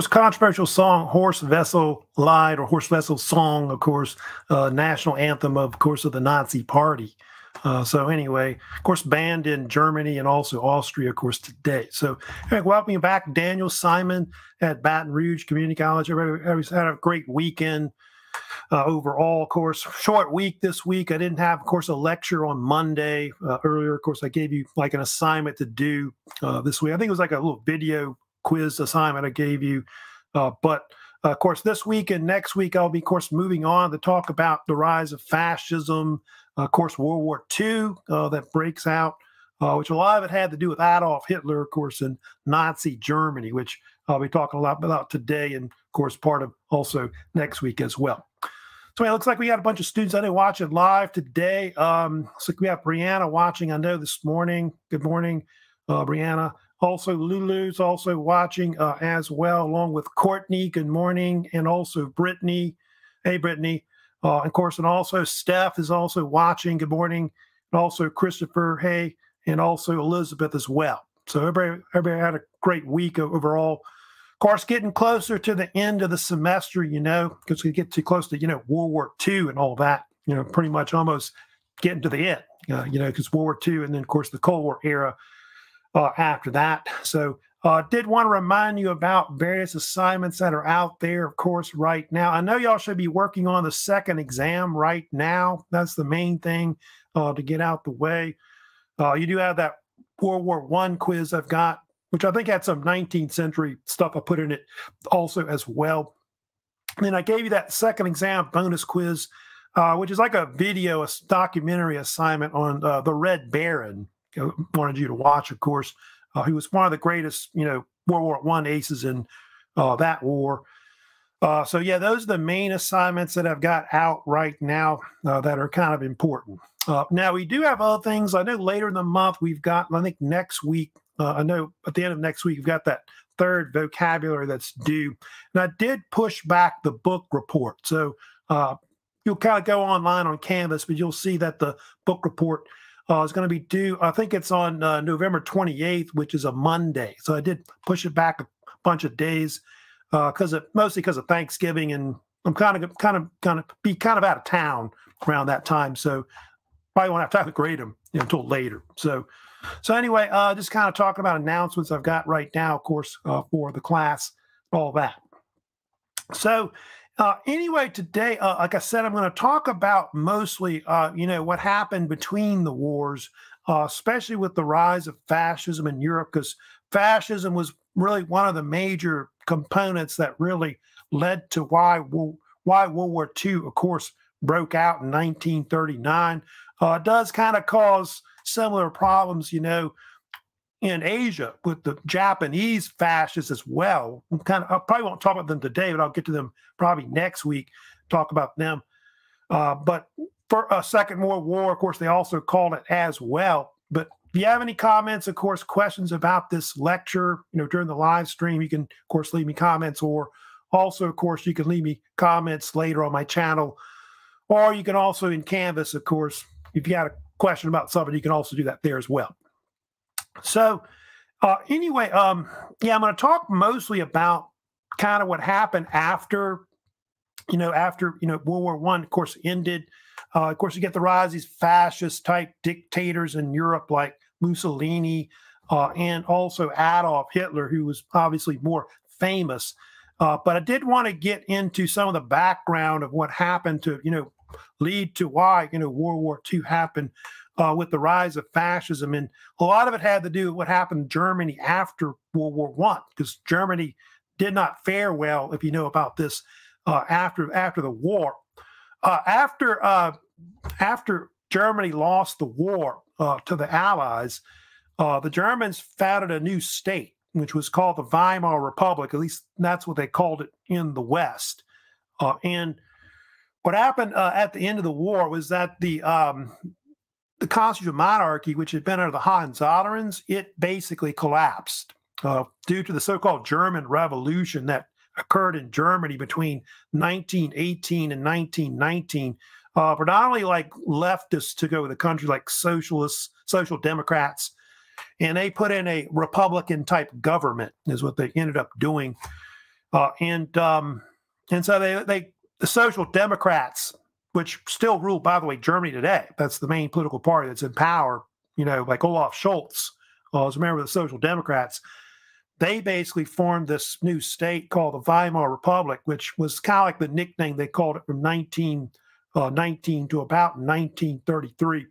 course, controversial song "Horst Wessel Lied" or "Horst Wessel Song," of course, uh, national anthem, of course, of the Nazi Party. Uh, so anyway, of course, banned in Germany and also Austria, of course, today. So welcome you back, Daniel Simon at Baton Rouge Community College. Everybody's had a great weekend uh, overall. Of course, short week this week. I didn't have, of course, a lecture on Monday uh, earlier. Of course, I gave you like an assignment to do uh, this week. I think it was like a little video quiz assignment I gave you. Uh, but uh, of course, this week and next week, I'll be, of course, moving on to talk about the rise of fascism, uh, of course, World War II that breaks out. Uh, which a lot of it had to do with Adolf Hitler, of course, and Nazi Germany, which I'll be talking a lot about today and, of course, part of also next week as well. So it looks like we got a bunch of students I didn't watch it live today. Um, looks like we have Brianna watching, I know, this morning. Good morning, uh, Brianna. Also, Lulu's also watching uh, as well, along with Courtney. Good morning. And also Brittany. Hey, Brittany. Uh, of course, and also Steph is also watching. Good morning. And also Christopher. Hey. And also Elizabeth as well. So everybody, everybody had a great week overall. Of course, getting closer to the end of the semester, you know, because we get too close to, you know, World War II and all that, you know, pretty much almost getting to the end, uh, you know, because World War II and then, of course, the Cold War era uh, after that. So, uh, did want to remind you about various assignments that are out there, of course, right now. I know y'all should be working on the second exam right now. That's the main thing uh, to get out the way. Uh, you do have that World War One quiz I've got, which I think had some 19th century stuff I put in it also as well. Then I gave you that second exam bonus quiz, uh, which is like a video, a documentary assignment on uh, the Red Baron, wanted you to watch, of course. Uh, he was one of the greatest, you know, World War One aces in uh, that war. Uh, so yeah, those are the main assignments that I've got out right now uh, that are kind of important. Uh, now we do have other things. I know later in the month we've got. I think next week. Uh, I know at the end of next week we've got that third vocabulary that's due. And I did push back the book report, so you'll kind of go online on Canvas, but you'll see that the book report uh, is going to be due. I think it's on uh, November 28th, which is a Monday. So I did push it back a bunch of days because uh, mostly because of Thanksgiving, and I'm kind of kind of kind of be kind of out of town around that time. So probably won't have time to grade them you know, until later. So so anyway, uh, just kind of talking about announcements I've got right now, of course, uh, for the class, all that. So uh, anyway, today, uh, like I said, I'm going to talk about mostly, uh, you know, what happened between the wars, uh, especially with the rise of fascism in Europe, because fascism was really one of the major components that really led to why why World War II, of course, broke out in 1939. Uh, does kind of cause similar problems, you know, in Asia with the Japanese fascists as well. Kind of, I probably won't talk about them today, but I'll get to them probably next week. Talk about them. Uh, but for a Second World War, of course, they also called it as well. But if you have any comments, of course, questions about this lecture, you know, during the live stream, you can, of course, leave me comments, or also, of course, you can leave me comments later on my channel, or you can also in Canvas, of course, if you got a question about something, you can also do that there as well. So, uh, anyway, um, yeah, I'm going to talk mostly about kind of what happened after, you know, after you know World War One, of course, ended. Uh, of course, you get the rise of these fascist type dictators in Europe like Mussolini uh, and also Adolf Hitler, who was obviously more famous. Uh, but I did want to get into some of the background of what happened to, you know, lead to why, you know, World War II happened uh, with the rise of fascism, and a lot of it had to do with what happened in Germany after World War One, because Germany did not fare well, if you know about this, uh, after after the war. Uh, after uh, after Germany lost the war uh, to the Allies, uh, the Germans founded a new state, which was called the Weimar Republic. At least that's what they called it in the West. and what happened at the end of the war was that the um, the constitutional monarchy, which had been under the Hohenzollerns, it basically collapsed uh, due to the so-called German Revolution that occurred in Germany between 1918 and 1919. Uh, predominantly like leftists took over the country, like socialists, social democrats, and they put in a Republican type government, is what they ended up doing. Uh, and um, and so they they the Social Democrats, which still rule, by the way, Germany today. That's the main political party that's in power. You know, like Olaf Scholz, uh, as a member of the Social Democrats. They basically formed this new state called the Weimar Republic, which was kind of like the nickname they called it from 1919 uh, to about 1933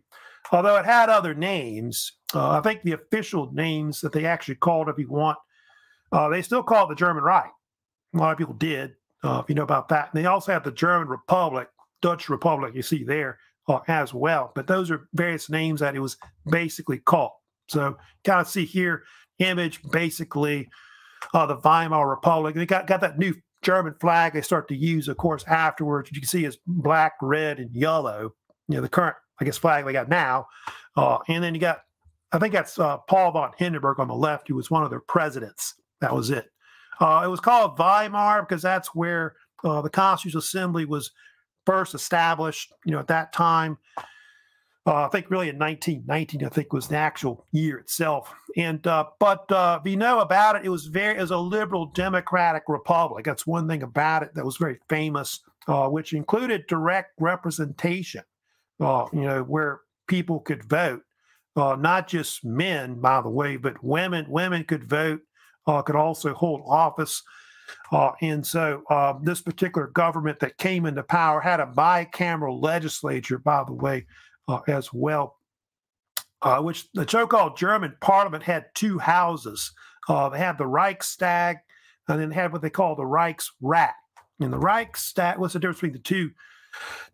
although it had other names. Uh, I think the official names that they actually called, if you want, uh, they still call it the German Reich. A lot of people did, uh, if you know about that. And they also have the German Republic, Dutch Republic, you see there uh, as well. But those are various names that it was basically called. So kind of see here, image basically uh, the Weimar Republic. They got, got that new German flag they start to use, of course, afterwards. You can see is black, red, and yellow. You know, the current I guess, flag they got now. Uh, and then you got, I think that's uh, Paul von Hindenburg on the left, who was one of their presidents. That was it. Uh, it was called Weimar because that's where uh, the Constitutional Assembly was first established. You know, at that time, uh, I think really in 1919, I think was the actual year itself. And uh, but uh, you know about it, it was very it was a liberal democratic republic. That's one thing about it that was very famous, uh, which included direct representation uh, you know, where people could vote. Uh, not just men, by the way, but women. Women could vote, could also hold office. Uh, and so uh, this particular government that came into power had a bicameral legislature, by the way, uh, as well, which the so-called German parliament had two houses. they had the Reichstag and then had what they call the Reichsrat. And the Reichstag, what's the difference between the two?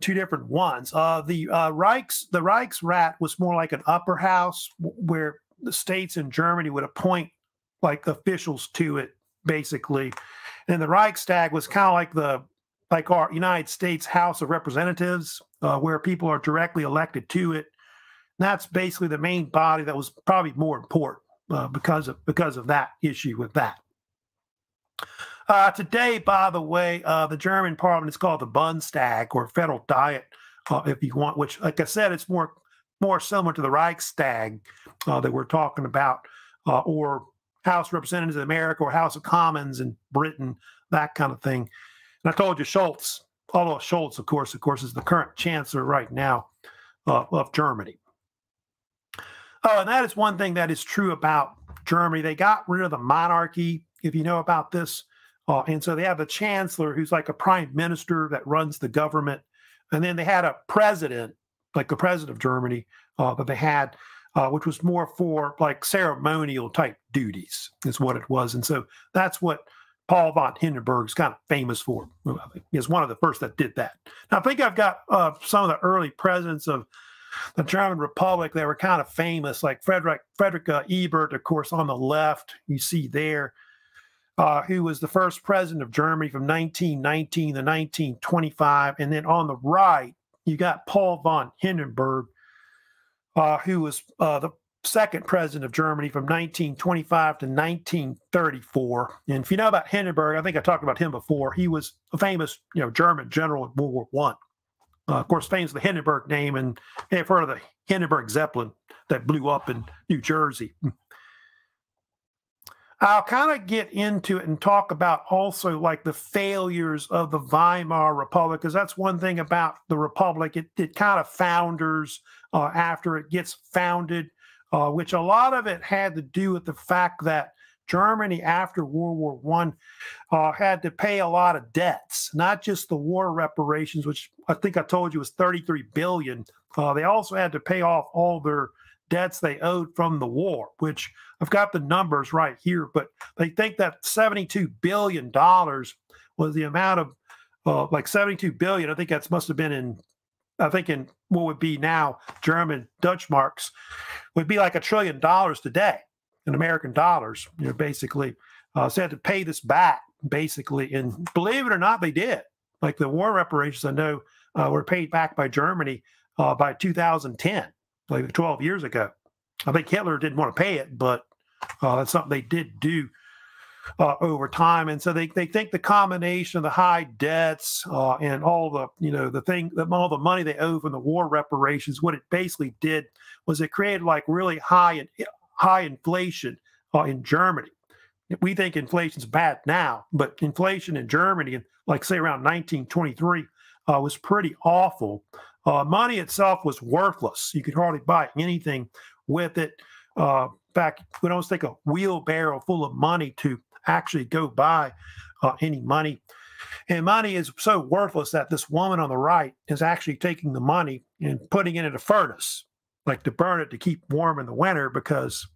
two different ones. Uh, the uh, Reichs, the Reichsrat was more like an upper house where the states in Germany would appoint like officials to it, basically. And the Reichstag was kind of like the like our United States House of Representatives, uh, where people are directly elected to it. And that's basically the main body that was probably more important uh, because of because of that issue with that. Uh, today, by the way, uh, the German parliament is called the Bundestag or Federal Diet, uh, if you want. Which, like I said, it's more more similar to the Reichstag uh, that we're talking about, or House of Representatives in America, or House of Commons in Britain, that kind of thing. And I told you, Scholz, although Scholz, of course, of course, is the current chancellor right now uh, of Germany. Oh, and that is one thing that is true about Germany. They got rid of the monarchy. If you know about this, uh, and so they have a chancellor who's like a prime minister that runs the government. And then they had a president, like the president of Germany, uh, they had, uh, which was more for like ceremonial type duties, is what it was. And so that's what Paul von Hindenburg is kind of famous for. He's one of the first that did that. Now, I think I've got uh, some of the early presidents of the German Republic that were kind of famous, like Frederick Frederick uh, Ebert, of course, on the left. You see there uh, who was the first president of Germany from 1919 to 1925. And then on the right, you got Paul von Hindenburg, uh, who was uh, the second president of Germany from 1925 to 1934. And if you know about Hindenburg, I think I talked about him before. He was a famous, you know, German general in World War One. Uh, of course, famous the Hindenburg name, and you've heard of the Hindenburg Zeppelin that blew up in New Jersey. I'll kind of get into it and talk about also like the failures of the Weimar Republic, because that's one thing about the Republic. It, it kind of founders uh, after it gets founded, uh, which a lot of it had to do with the fact that Germany after World War One uh, had to pay a lot of debts, not just the war reparations, which I think I told you was 33 billion. Uh, they also had to pay off all their debts they owed from the war, which I've got the numbers right here, but they think that $72 billion was the amount of uh, like 72 billion. I think that must have been in, I think in what would be now German Dutch marks, would be like a trillion dollars today in American dollars, you know, basically. Uh, so had to pay this back, basically. And believe it or not, they did. Like the war reparations, I know, uh, were paid back by Germany uh, by 2010 like 12 years ago. I think Hitler didn't want to pay it, but uh, that's something they did do uh, over time. And so they, they think the combination of the high debts uh, and all the, you know, the thing, that all the money they owe from the war reparations, what it basically did was it created like really high, high inflation uh, in Germany. we think inflation's bad now, but inflation in Germany, like say around 1923, uh, was pretty awful. Uh, money itself was worthless. You could hardly buy anything with it. Uh, in fact, we don't take a wheelbarrow full of money to actually go buy uh, any money. And money is so worthless that this woman on the right is actually taking the money and putting it in a furnace, like to burn it to keep warm in the winter because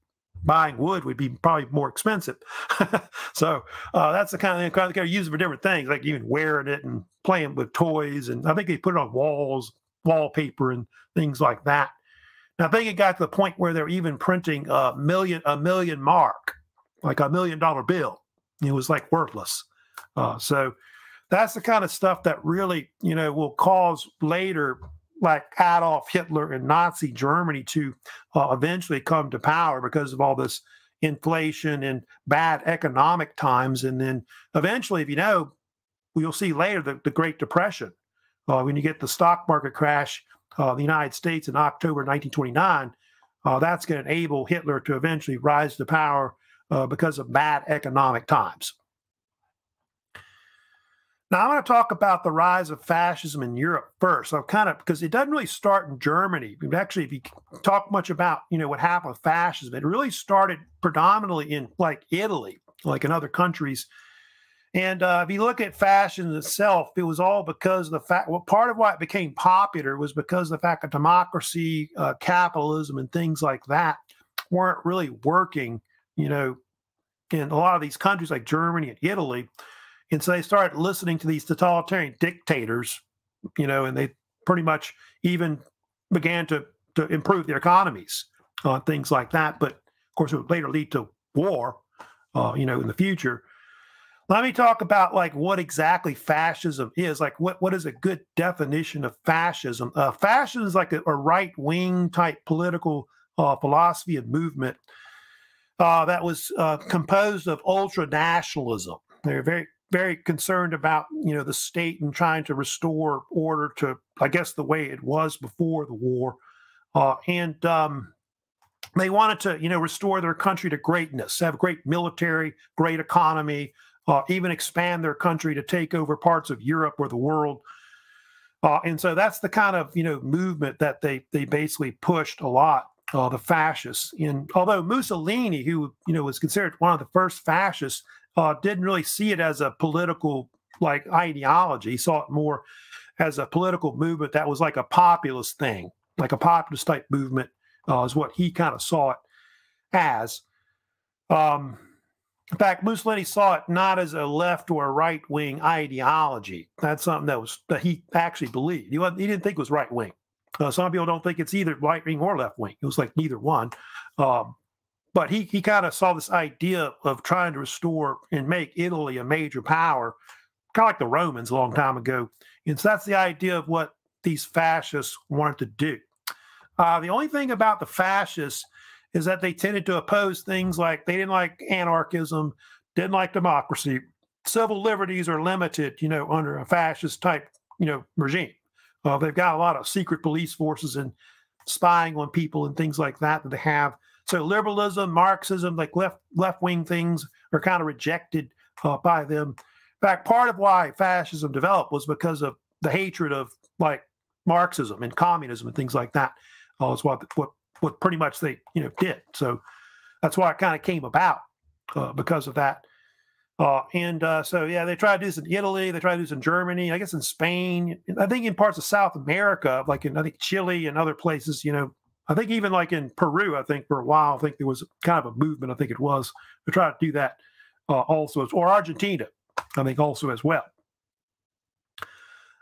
buying wood would be probably more expensive. so uh, that's the kind of thing kind of use it for different things, like even wearing it and playing with toys. And I think they put it on walls, wallpaper, and things like that. And I think it got to the point where they're even printing a million, a million mark, like a million dollar bill. It was like worthless. Uh, so that's the kind of stuff that really, you know, will cause later like Adolf Hitler and Nazi Germany to uh, eventually come to power because of all this inflation and bad economic times. And then eventually, if you know, you'll see later the, the Great Depression. Uh, when you get the stock market crash uh, the United States in October 1929, uh, that's going to enable Hitler to eventually rise to power uh, because of bad economic times. Now, I'm going to talk about the rise of fascism in Europe first. So, kind of because it doesn't really start in Germany. Actually, if you talk much about you know what happened with fascism, it really started predominantly in like Italy, like in other countries. And uh, if you look at fascism itself, it was all because of the fact. Well, part of why it became popular was because of the fact that democracy, uh, capitalism, and things like that weren't really working. You know, in a lot of these countries like Germany and Italy and so they started listening to these totalitarian dictators, you know, and they pretty much even began to, to improve their economies, uh, things like that. But of course, it would later lead to war, uh, you know, in the future. Let me talk about like what exactly fascism is. Like, what what is a good definition of fascism? Uh, fascism is like a, a right wing type political uh, philosophy and movement uh, that was uh, composed of ultra nationalism. They're very very concerned about you know the state and trying to restore order to I guess the way it was before the war, uh, and um, they wanted to you know restore their country to greatness, have great military, great economy, uh, even expand their country to take over parts of Europe or the world. Uh, and so that's the kind of you know movement that they they basically pushed a lot. Uh, the fascists, and although Mussolini, who you know was considered one of the first fascists, uh, didn't really see it as a political like ideology. He saw it more as a political movement that was like a populist thing, like a populist type movement uh, is what he kind of saw it as. Um, in fact, Mussolini saw it not as a left or a right wing ideology. That's something that was that he actually believed. He, he didn't think it was right wing. Uh, some people don't think it's either right wing or left wing. It was like neither one. Um, but he he kind of saw this idea of trying to restore and make Italy a major power, kind of like the Romans a long time ago. And so that's the idea of what these fascists wanted to do. Uh, the only thing about the fascists is that they tended to oppose things like they didn't like anarchism, didn't like democracy. Civil liberties are limited, you know, under a fascist type, you know, regime. Uh, they've got a lot of secret police forces and spying on people and things like that that they have so liberalism, Marxism, like left left wing things, are kind of rejected uh, by them. In fact, part of why fascism developed was because of the hatred of like Marxism and communism and things like that. Uh, is what what what pretty much they you know did. So that's why it kind of came about uh, because of that. Uh, and uh, so, yeah, they tried to do this in Italy. They tried to do this in Germany. I guess in Spain. I think in parts of South America, like in I think Chile and other places, you know, I think even like in Peru, I think for a while, I think there was kind of a movement. I think it was to try to do that uh, also, or Argentina, I think also as well.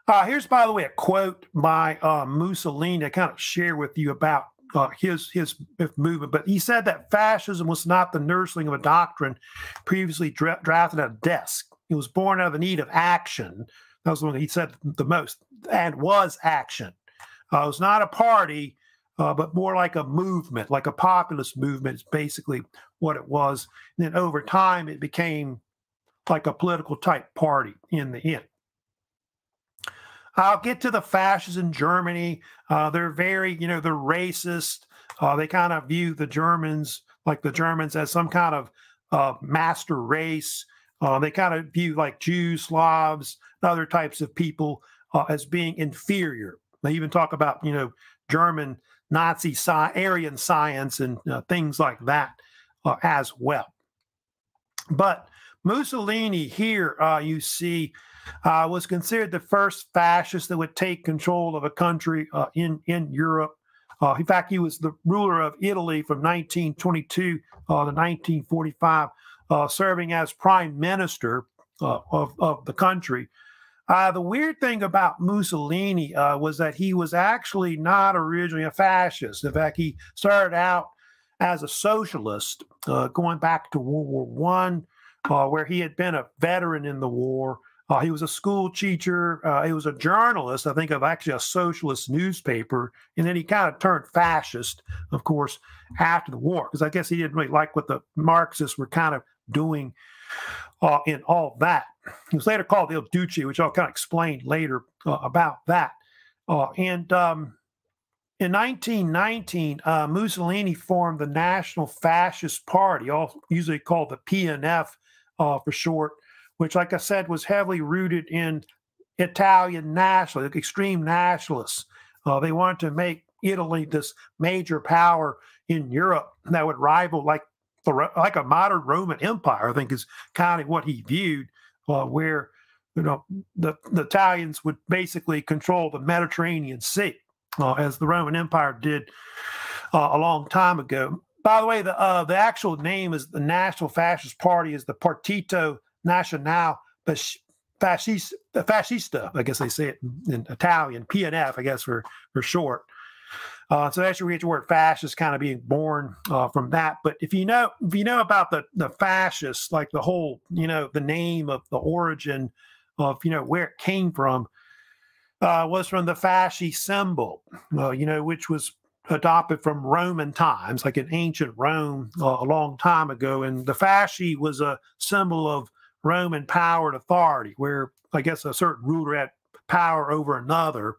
Uh, here's, by the way, a quote by uh, Mussolini to kind of share with you about uh, his his movement. But he said that fascism was not the nursling of a doctrine previously dra- drafted at a desk. It was born out of the need of action. That was the one he said the most, and was action. Uh, it was not a party uh, but more like a movement, like a populist movement is basically what it was. And then over time, it became like a political type party in the end. I'll get to the fascists in Germany. Uh, they're very, you know, they're racist. Uh, they kind of view the Germans, like the Germans, as some kind of uh, master race. Uh, they kind of view like Jews, Slavs, and other types of people uh, as being inferior. They even talk about, you know, German Nazi sci- Aryan science and uh, things like that as well. But Mussolini here, you see, uh, was considered the first fascist that would take control of a country uh, in in Europe. Uh, in fact, he was the ruler of Italy from 1922 to 1945, serving as prime minister of, of the country. Uh, the weird thing about Mussolini uh, was that he was actually not originally a fascist. In fact, he started out as a socialist, uh, going back to World War One, uh, where he had been a veteran in the war. Uh, he was a school teacher. Uh, he was a journalist, I think, of actually a socialist newspaper. And then he kind of turned fascist, of course, after the war, because I guess he didn't really like what the Marxists were kind of doing uh, in all that. He was later called Il Duce, which I'll kind of explain later uh, about that. Uh, and um, in 1919, uh, Mussolini formed the National Fascist Party, usually called the PNF for short, which, like I said, was heavily rooted in Italian nationalists, extreme nationalists. Uh, they wanted to make Italy this major power in Europe that would rival like the like a modern Roman Empire. I think is kind of what he viewed, uh, where you know the, the Italians would basically control the Mediterranean Sea, uh, as the Roman Empire did uh, a long time ago. By the way, the uh, the actual name is the National Fascist Party is the Partito Nazionale Fascista, Fascista. I guess they say it in, in Italian, PNF, I guess for for short. Uh, so that's where we get the word fascist kind of being born uh, from that. But if you know if you know about the the fascists, like the whole you know the name of the origin of you know where it came from, uh, was from the fasci symbol, uh, you know, which was adopted from Roman times, like in ancient Rome uh, a long time ago. And the fasci was a symbol of Roman power and authority, where I guess a certain ruler had power over another.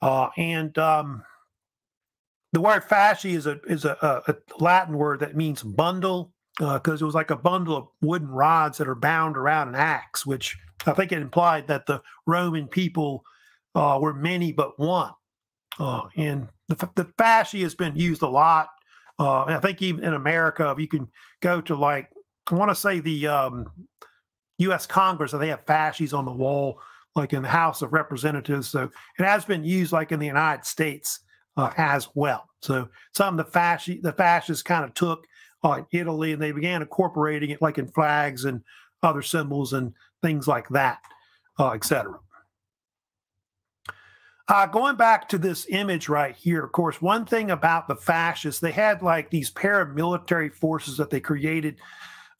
Uh, and um, the word fasci is a is a, a, Latin word that means bundle because uh, it was like a bundle of wooden rods that are bound around an axe, which I think it implied that the Roman people uh, were many but one. Uh, and the, the fasci has been used a lot. Uh, I think even in America, if you can go to like I want to say the um, U.S. Congress, and they have fascies on the wall, like in the House of Representatives. So it has been used like in the United States uh, as well. So some of the fasci- the fascists kind of took uh, Italy and they began incorporating it like in flags and other symbols and things like that, uh, etc. Uh, going back to this image right here, of course, one thing about the fascists, they had like these paramilitary forces that they created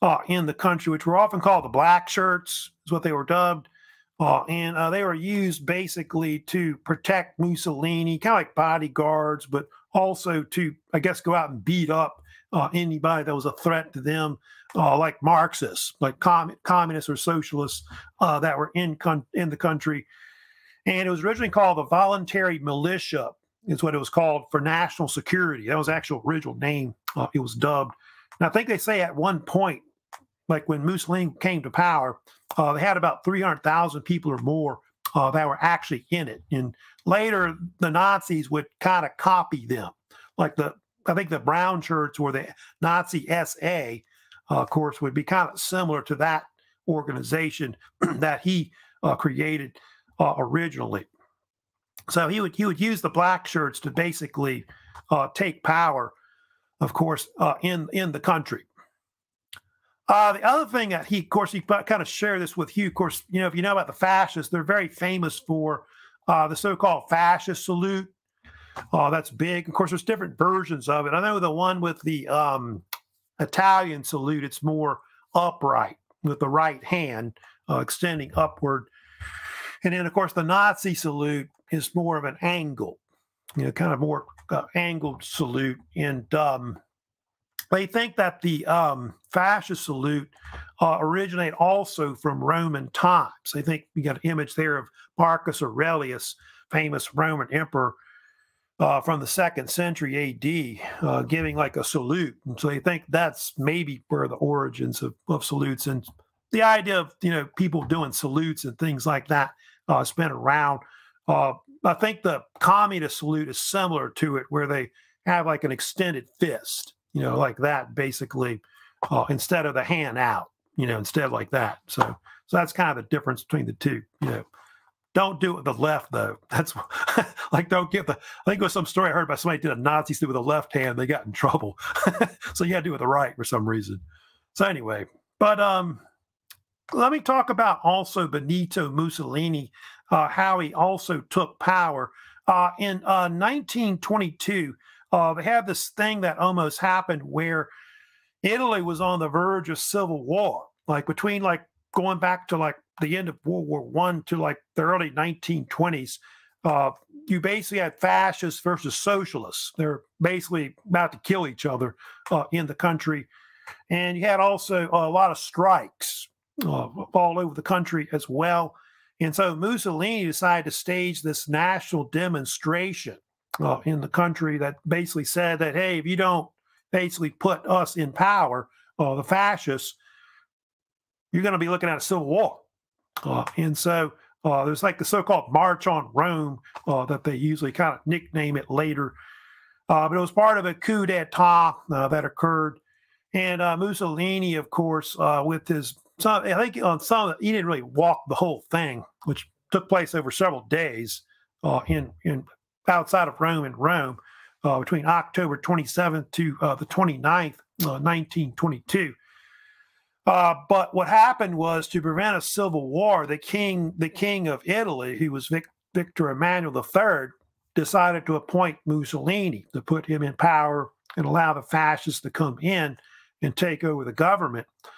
uh, in the country, which were often called the black shirts, is what they were dubbed. Uh, and uh, they were used basically to protect Mussolini, kind of like bodyguards, but also to, I guess, go out and beat up uh, anybody that was a threat to them, uh, like Marxists, like com- communists or socialists uh, that were in in the country. And it was originally called the Voluntary Militia, is what it was called for national security. That was actual original name it was dubbed. And I think they say at one point like when Mussolini came to power, uh, they had about 300,000 people or more uh, that were actually in it. And later, the Nazis would kind of copy them. Like the, I think the brown shirts were the Nazi SA, uh, of course, would be kind of similar to that organization that he uh, created uh, originally. So he would he would use the black shirts to basically uh, take power, of course, in in the country. Uh, the other thing that he, of course, he kind of shared this with you. Of course, you know, if you know about the fascists, they're very famous for uh, the so-called fascist salute. Uh, that's big. Of course, there's different versions of it. I know the one with the um, Italian salute, it's more upright with the right hand uh, extending upward. And then, of course, the Nazi salute is more of an angle, you know, kind of more uh, angled salute. And um, they think that the um, fascist salute uh, originate also from Roman times. They think we got an image there of Marcus Aurelius, famous Roman emperor, uh, from the second century AD, uh, giving like a salute. And so they think that's maybe where the origins of, of salutes and the idea of you know people doing salutes and things like that uh, has been around. Uh, I think the communist salute is similar to it, where they have like an extended fist, you know, like that basically, uh, instead of the hand out, you know, instead like that. So, so that's kind of the difference between the two, you know. Don't do it with the left though. That's like don't give the. I think it was some story I heard about somebody did a Nazi salute with the left hand. They got in trouble, so you got to do it with the right for some reason. So anyway, but um, let me talk about also Benito Mussolini, uh, how he also took power. Uh, in uh, 1922, uh, they had this thing that almost happened where Italy was on the verge of civil war, like between like going back to like the end of World War One to like the early 1920s. Uh, you basically had fascists versus socialists. They're basically about to kill each other uh, in the country. And you had also a lot of strikes uh, all over the country as well. And so Mussolini decided to stage this national demonstration uh, in the country that basically said that, hey, if you don't basically put us in power, uh, the fascists, you're going to be looking at a civil war. Uh, and so uh, there's like the so-called March on Rome uh, that they usually kind of nickname it later. Uh, but it was part of a coup d'etat that occurred. And Mussolini, of course, with his so I think on some he didn't really walk the whole thing, which took place over several days in in outside of Rome in Rome uh, between October 27th to uh, the 29th, 1922. Uh, uh, but what happened was to prevent a civil war, the king, the king of Italy, who was Vic, Victor Emmanuel III, decided to appoint Mussolini to put him in power and allow the fascists to come in and take over the government. And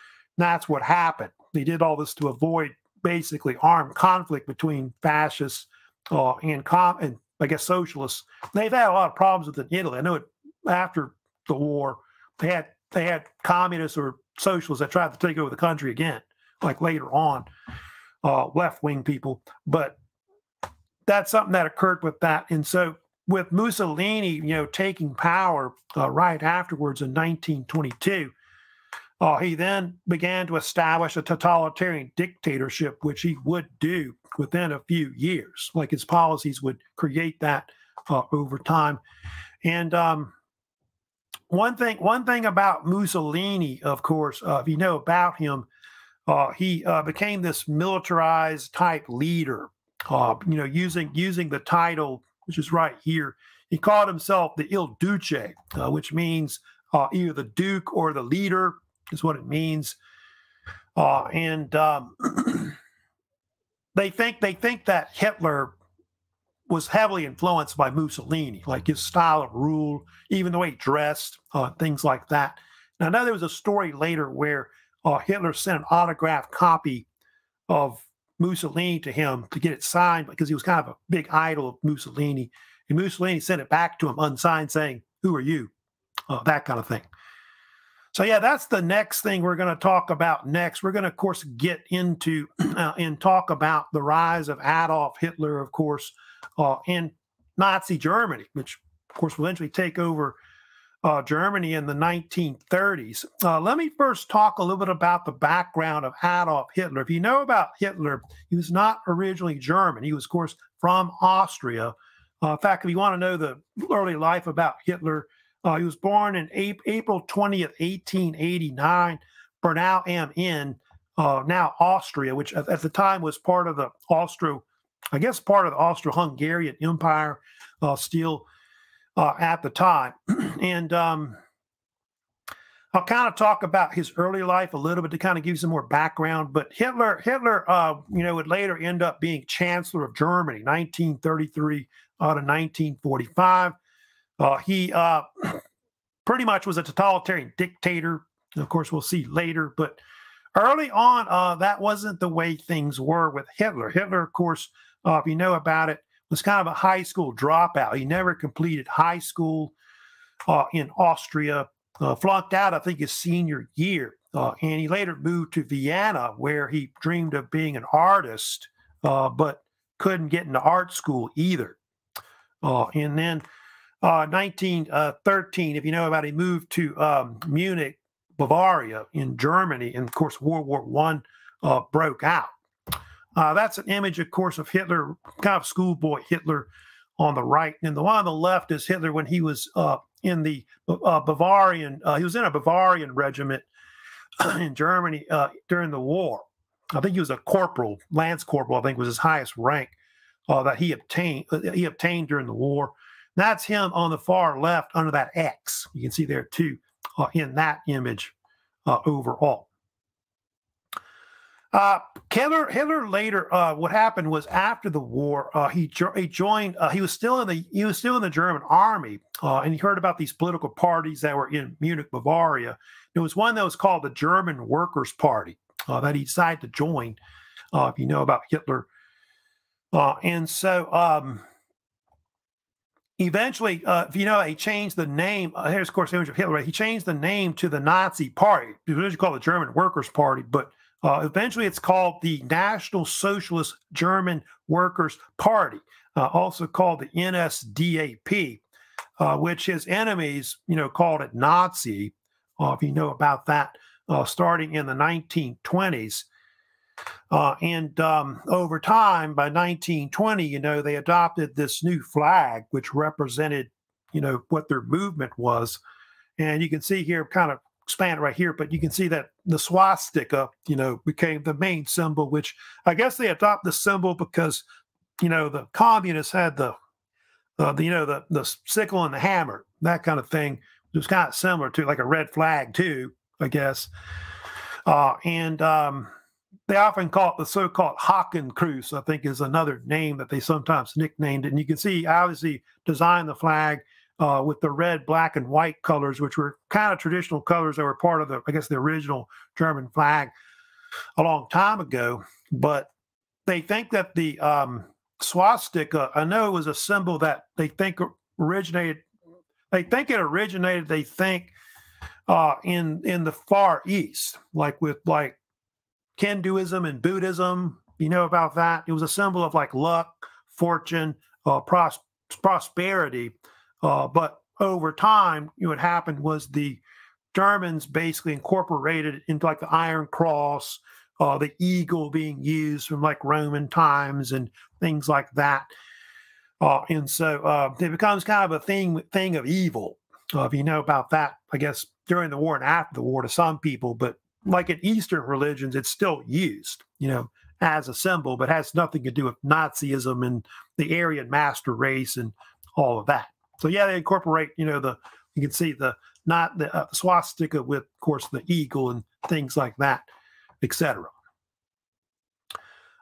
That's what happened. They did all this to avoid basically armed conflict between fascists uh, and, and I guess socialists. They've had a lot of problems with Italy. I know it after the war they had they had communists or socialists that tried to take over the country again, like later on, uh, left wing people. But that's something that occurred with that. And so with Mussolini, you know, taking power uh, right afterwards in 1922, uh, he then began to establish a totalitarian dictatorship, which he would do within a few years. Like his policies would create that uh, over time. And um, one thing, one thing about Mussolini, of course, uh, if you know about him, uh, he uh, became this militarized type leader. Uh, you know, using using the title, which is right here. He called himself the Il Duce, which means either the Duke or the leader is what it means. Uh, and um, they think they think that Hitler was heavily influenced by Mussolini, like his style of rule, even the way he dressed, uh, things like that. Now, I know there was a story later where uh, Hitler sent an autographed copy of Mussolini to him to get it signed because he was kind of a big idol of Mussolini. And Mussolini sent it back to him unsigned, saying, "Who are you?" Uh, that kind of thing. So yeah, that's the next thing we're going to talk about next. We're going to, of course, get into uh, and talk about the rise of Adolf Hitler, of course, uh, in Nazi Germany, which, of course, will eventually take over uh, Germany in the 1930s. Uh, let me first talk a little bit about the background of Adolf Hitler. If you know about Hitler, he was not originally German. He was, of course, from Austria. Uh, in fact, if you want to know the early life about Hitler, uh, he was born in April 20th, 1889, Braunau am Inn, uh, now Austria, which at, at, the time was part of the Austro, I guess part of the Austro-Hungarian Empire, uh, still uh, at the time. and um, I'll kind of talk about his early life a little bit to kind of give you some more background. But Hitler, Hitler, uh, you know, would later end up being Chancellor of Germany, 1933 uh, to 1945. Uh, he uh, pretty much was a totalitarian dictator. Of course, we'll see later, but early on, uh, that wasn't the way things were with Hitler. Hitler, of course, uh, if you know about it, was kind of a high school dropout. He never completed high school uh, in Austria, uh, flunked out, I think, his senior year. and he later moved to Vienna, where he dreamed of being an artist, but couldn't get into art school either. and then uh, 1913, if you know about it, he moved to um, Munich, Bavaria in Germany. And of course, World War One uh, broke out. Uh, that's an image, of course, of Hitler, kind of schoolboy Hitler on the right. And the one on the left is Hitler when he was uh, in the uh, Bavarian, uh, he was in a Bavarian regiment in Germany uh, during the war. I think he was a corporal, lance corporal, I think was his highest rank uh, that he obtained he obtained during the war. That's him on the far left under that X. You can see there too in that image overall. Uh, Hitler, Hitler later, uh, what happened was after the war, uh, he, jo- he joined. Uh, he was still in the he was still in the German army, uh, and he heard about these political parties that were in Munich, Bavaria. There was one that was called the German Workers' Party uh, that he decided to join. if you know about Hitler, and so um, eventually, if you know, he changed the name. here's of course the image of Hitler. He changed the name to the Nazi Party. It was called the German Workers' Party, but uh, eventually, it's called the National Socialist German Workers' Party, uh, also called the NSDAP, uh, which his enemies, you know, called it Nazi. Uh, if you know about that, uh, starting in the 1920s. Uh, and um, over time, by 1920, you know, they adopted this new flag, which represented, you know, what their movement was. And you can see here kind of expand right here, but you can see that the swastika, you know, became the main symbol, which I guess they adopted the symbol because, you know, the communists had the, uh, the you know, the the sickle and the hammer, that kind of thing. It was kind of similar to like a red flag too, I guess. Uh, and um, they often call it the so-called Hakenkreuz, I think is another name that they sometimes nicknamed it. And you can see obviously designed the flag uh, with the red, black, and white colors, which were kind of traditional colors that were part of the, I guess, the original German flag a long time ago. But they think that the um, swastika, I know, was a symbol that they think originated. They think it originated. They think uh, in in the Far East, like with like Hinduism and Buddhism. You know about that? It was a symbol of like luck, fortune, uh, pros- prosperity uh, but over time, you know, what happened was the Germans basically incorporated it into like the Iron Cross, uh, the eagle being used from like Roman times and things like that. Uh, and so uh, it becomes kind of a thing thing of evil. Uh, if you know about that, I guess during the war and after the war to some people, but like in Eastern religions, it's still used, you know, as a symbol, but has nothing to do with Nazism and the Aryan master race and all of that. So yeah, they incorporate, you know, the you can see the not the uh, swastika with, of course, the eagle and things like that, etc.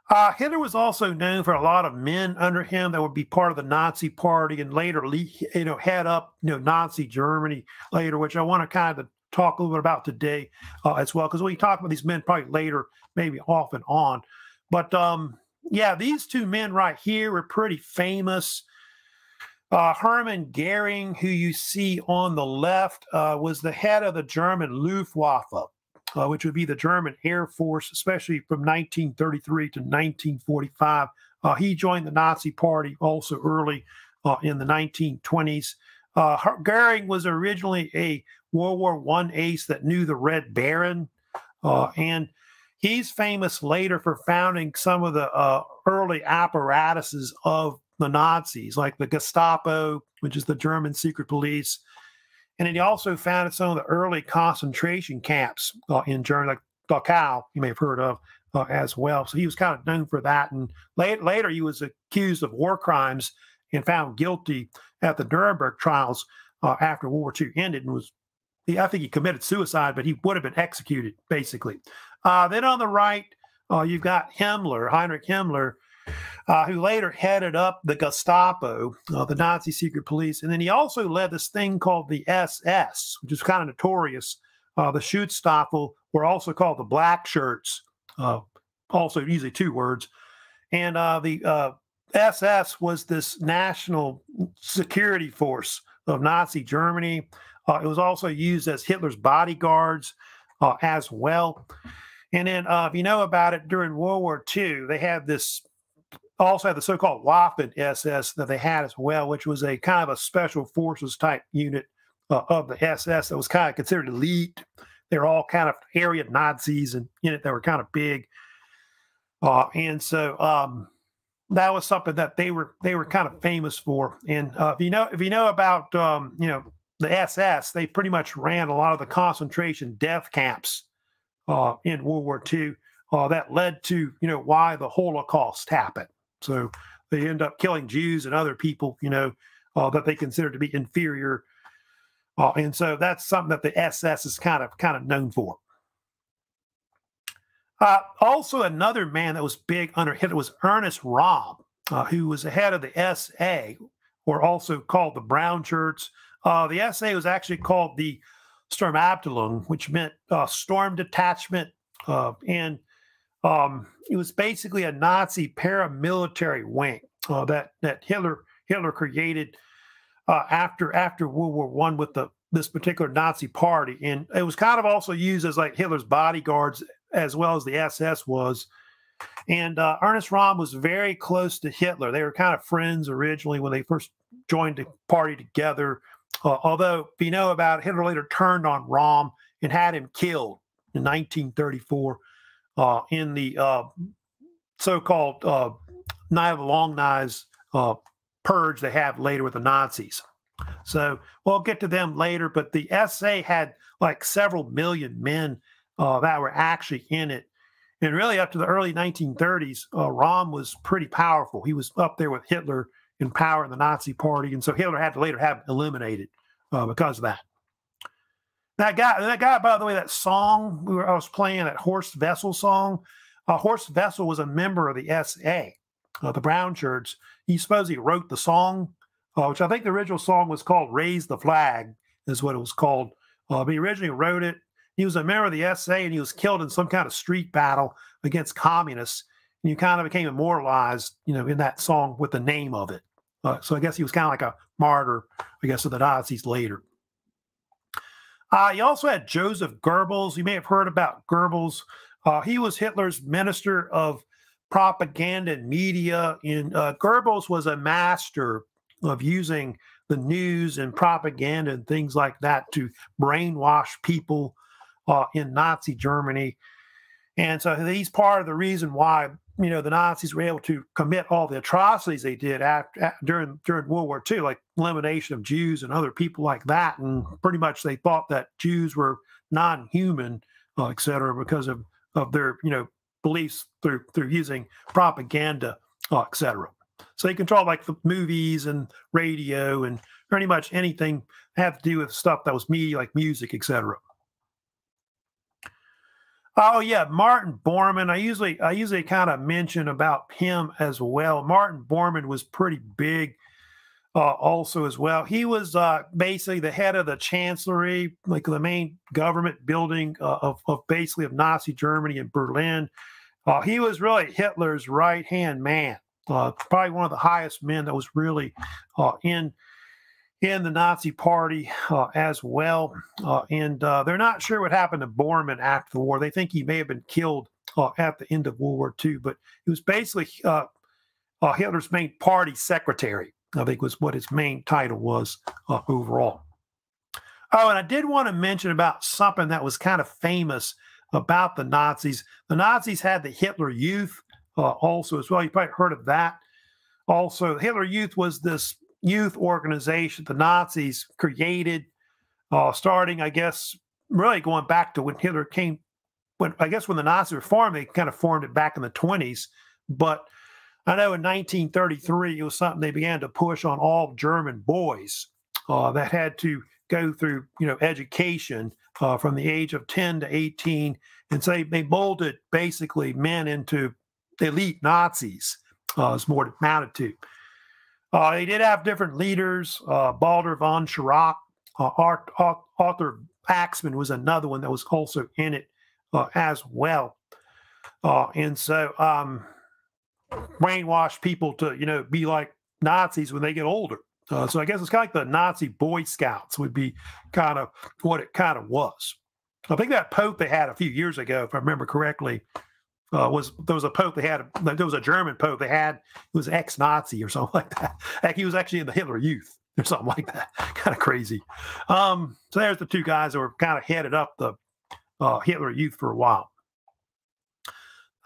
Uh, Hitler was also known for a lot of men under him that would be part of the Nazi Party and later, you know, head up, you know, Nazi Germany later, which I want to kind of talk a little bit about today uh, as well, because we talk about these men probably later, maybe off and on. But um, yeah, these two men right here were pretty famous. Uh, Hermann Goering, who you see on the left, uh, was the head of the German Luftwaffe, uh, which would be the German Air Force, especially from 1933 to 1945. Uh, he joined the Nazi Party also early uh, in the 1920s. Uh, Goering was originally a World War One ace that knew the Red Baron, and he's famous later for founding some of the early apparatuses of the Nazis, like the Gestapo, which is the German secret police. And he also founded some of the early concentration camps uh, in Germany, like Dachau, you may have heard of uh, as well. So he was kind of known for that. And late, later, he was accused of war crimes and found guilty at the Nuremberg trials uh, after World War II ended and was, he, I think he committed suicide, but he would have been executed, basically. Uh, then on the right, uh, you've got Himmler, Heinrich Himmler, uh, who later headed up the Gestapo, uh, the Nazi secret police. And then he also led this thing called the SS, which is kind of notorious. Uh, the Schutzstaffel were also called the Black Shirts, uh, also usually two words. And the SS was this national security force of Nazi Germany. It was also used as Hitler's bodyguards as well. And then, if you know about it, during World War II, they had this also had the so-called Waffen SS that they had as well, which was a kind of a special forces type unit uh, of the SS that was kind of considered elite. They were all kind of area Nazis and in it they were kind of big. Uh, and so um, that was something that they were they were kind of famous for. And uh, if you know if you know about um, you know the SS, they pretty much ran a lot of the concentration death camps uh, in World War II. Uh, that led to you know why the Holocaust happened. So they end up killing Jews and other people, you know, uh, that they consider to be inferior. Uh, and so that's something that the SS is kind of kind of known for. Uh, also, another man that was big under Hitler was Ernest Röhm, uh, who was the head of the SA, or also called the Brown Shirts. Uh, the SA was actually called the Sturmabteilung, which meant uh, storm detachment. Uh, and um, it was basically a Nazi paramilitary wing uh, that that Hitler Hitler created after after World War One with the this particular Nazi party, and it was kind of also used as like Hitler's bodyguards as well as the SS was. And uh, Ernest Röhm was very close to Hitler. They were kind of friends originally when they first joined the party together. Uh, although, know about Hitler later turned on Röhm and had him killed in 1934 uh, in the uh, so-called uh, Night of the Long Knives uh, purge they have later with the Nazis. So we'll get to them later, but the SA had like several million men uh, that were actually in it. And really, up to the early 1930s, uh, Röhm was pretty powerful. He was up there with Hitler in power in the Nazi Party, and so Hitler had to later have eliminated uh, because of that. That guy, that guy, by the way, that song we were, I was playing, that Horst Wessel song. Uh, Horst Wessel was a member of the SA, uh, the Brown Shirts. He supposedly wrote the song, uh, which I think the original song was called "Raise the Flag," is what it was called. Uh, but he originally wrote it he was a member of the SA and he was killed in some kind of street battle against communists. You kind of became immortalized, you know, in that song with the name of it. Uh, so I guess he was kind of like a martyr, I guess, of the Nazis later. Uh, he also had Joseph Goebbels. You may have heard about Goebbels. Uh, he was Hitler's minister of propaganda and media. And uh, Goebbels was a master of using the news and propaganda and things like that to brainwash people uh, in Nazi Germany. And so he's part of the reason why you know the Nazis were able to commit all the atrocities they did after, during during World War II, like elimination of Jews and other people like that. And pretty much they thought that Jews were non-human, uh, et cetera, because of of their you know beliefs through through using propaganda, uh, et cetera. So they controlled like the movies and radio and pretty much anything have to do with stuff that was media, like music, et cetera. Oh yeah, Martin Bormann. I usually I usually kind of mention about him as well. Martin Bormann was pretty big uh, also as well. He was uh, basically the head of the chancellery, like the main government building uh, of, of basically of Nazi Germany in Berlin. Uh, he was really Hitler's right hand man. Uh, probably one of the highest men that was really uh, in in the Nazi Party uh, as well. Uh, and uh, they're not sure what happened to Bormann after the war. They think he may have been killed uh, at the end of World War II, but he was basically uh, uh, Hitler's main party secretary, I think was what his main title was overall. Oh, and I did want to mention about something that was kind of famous about the Nazis. The Nazis had the Hitler Youth also as well. You probably heard of that. Also, Hitler Youth was this youth organization the Nazis created, uh, starting, I guess, really going back to when Hitler came. When I guess when the Nazis were formed, they kind of formed it back in the 20s. But I know in 1933, it was something they began to push on all German boys uh, that had to go through, you know, education uh, from the age of 10 to 18. And so they, molded basically men into elite Nazis, uh, is more to. Uh, they did have different leaders. Uh, Baldur von Schirach, uh, Arthur Axmann was another one that was also in it uh, as well. Uh, and so um, brainwash people to, you know, be like Nazis when they get older. Uh, so I guess it's kind of like the Nazi Boy Scouts would be kind of what it kind of was. I think that Pope they had a few years ago, if I remember correctly, uh, was there was a pope they had there was a German pope they had it was ex-Nazi or something like that. Like he was actually in the Hitler Youth or something like that. kind of crazy. Um, so there's the two guys that were kind of headed up the uh, Hitler Youth for a while.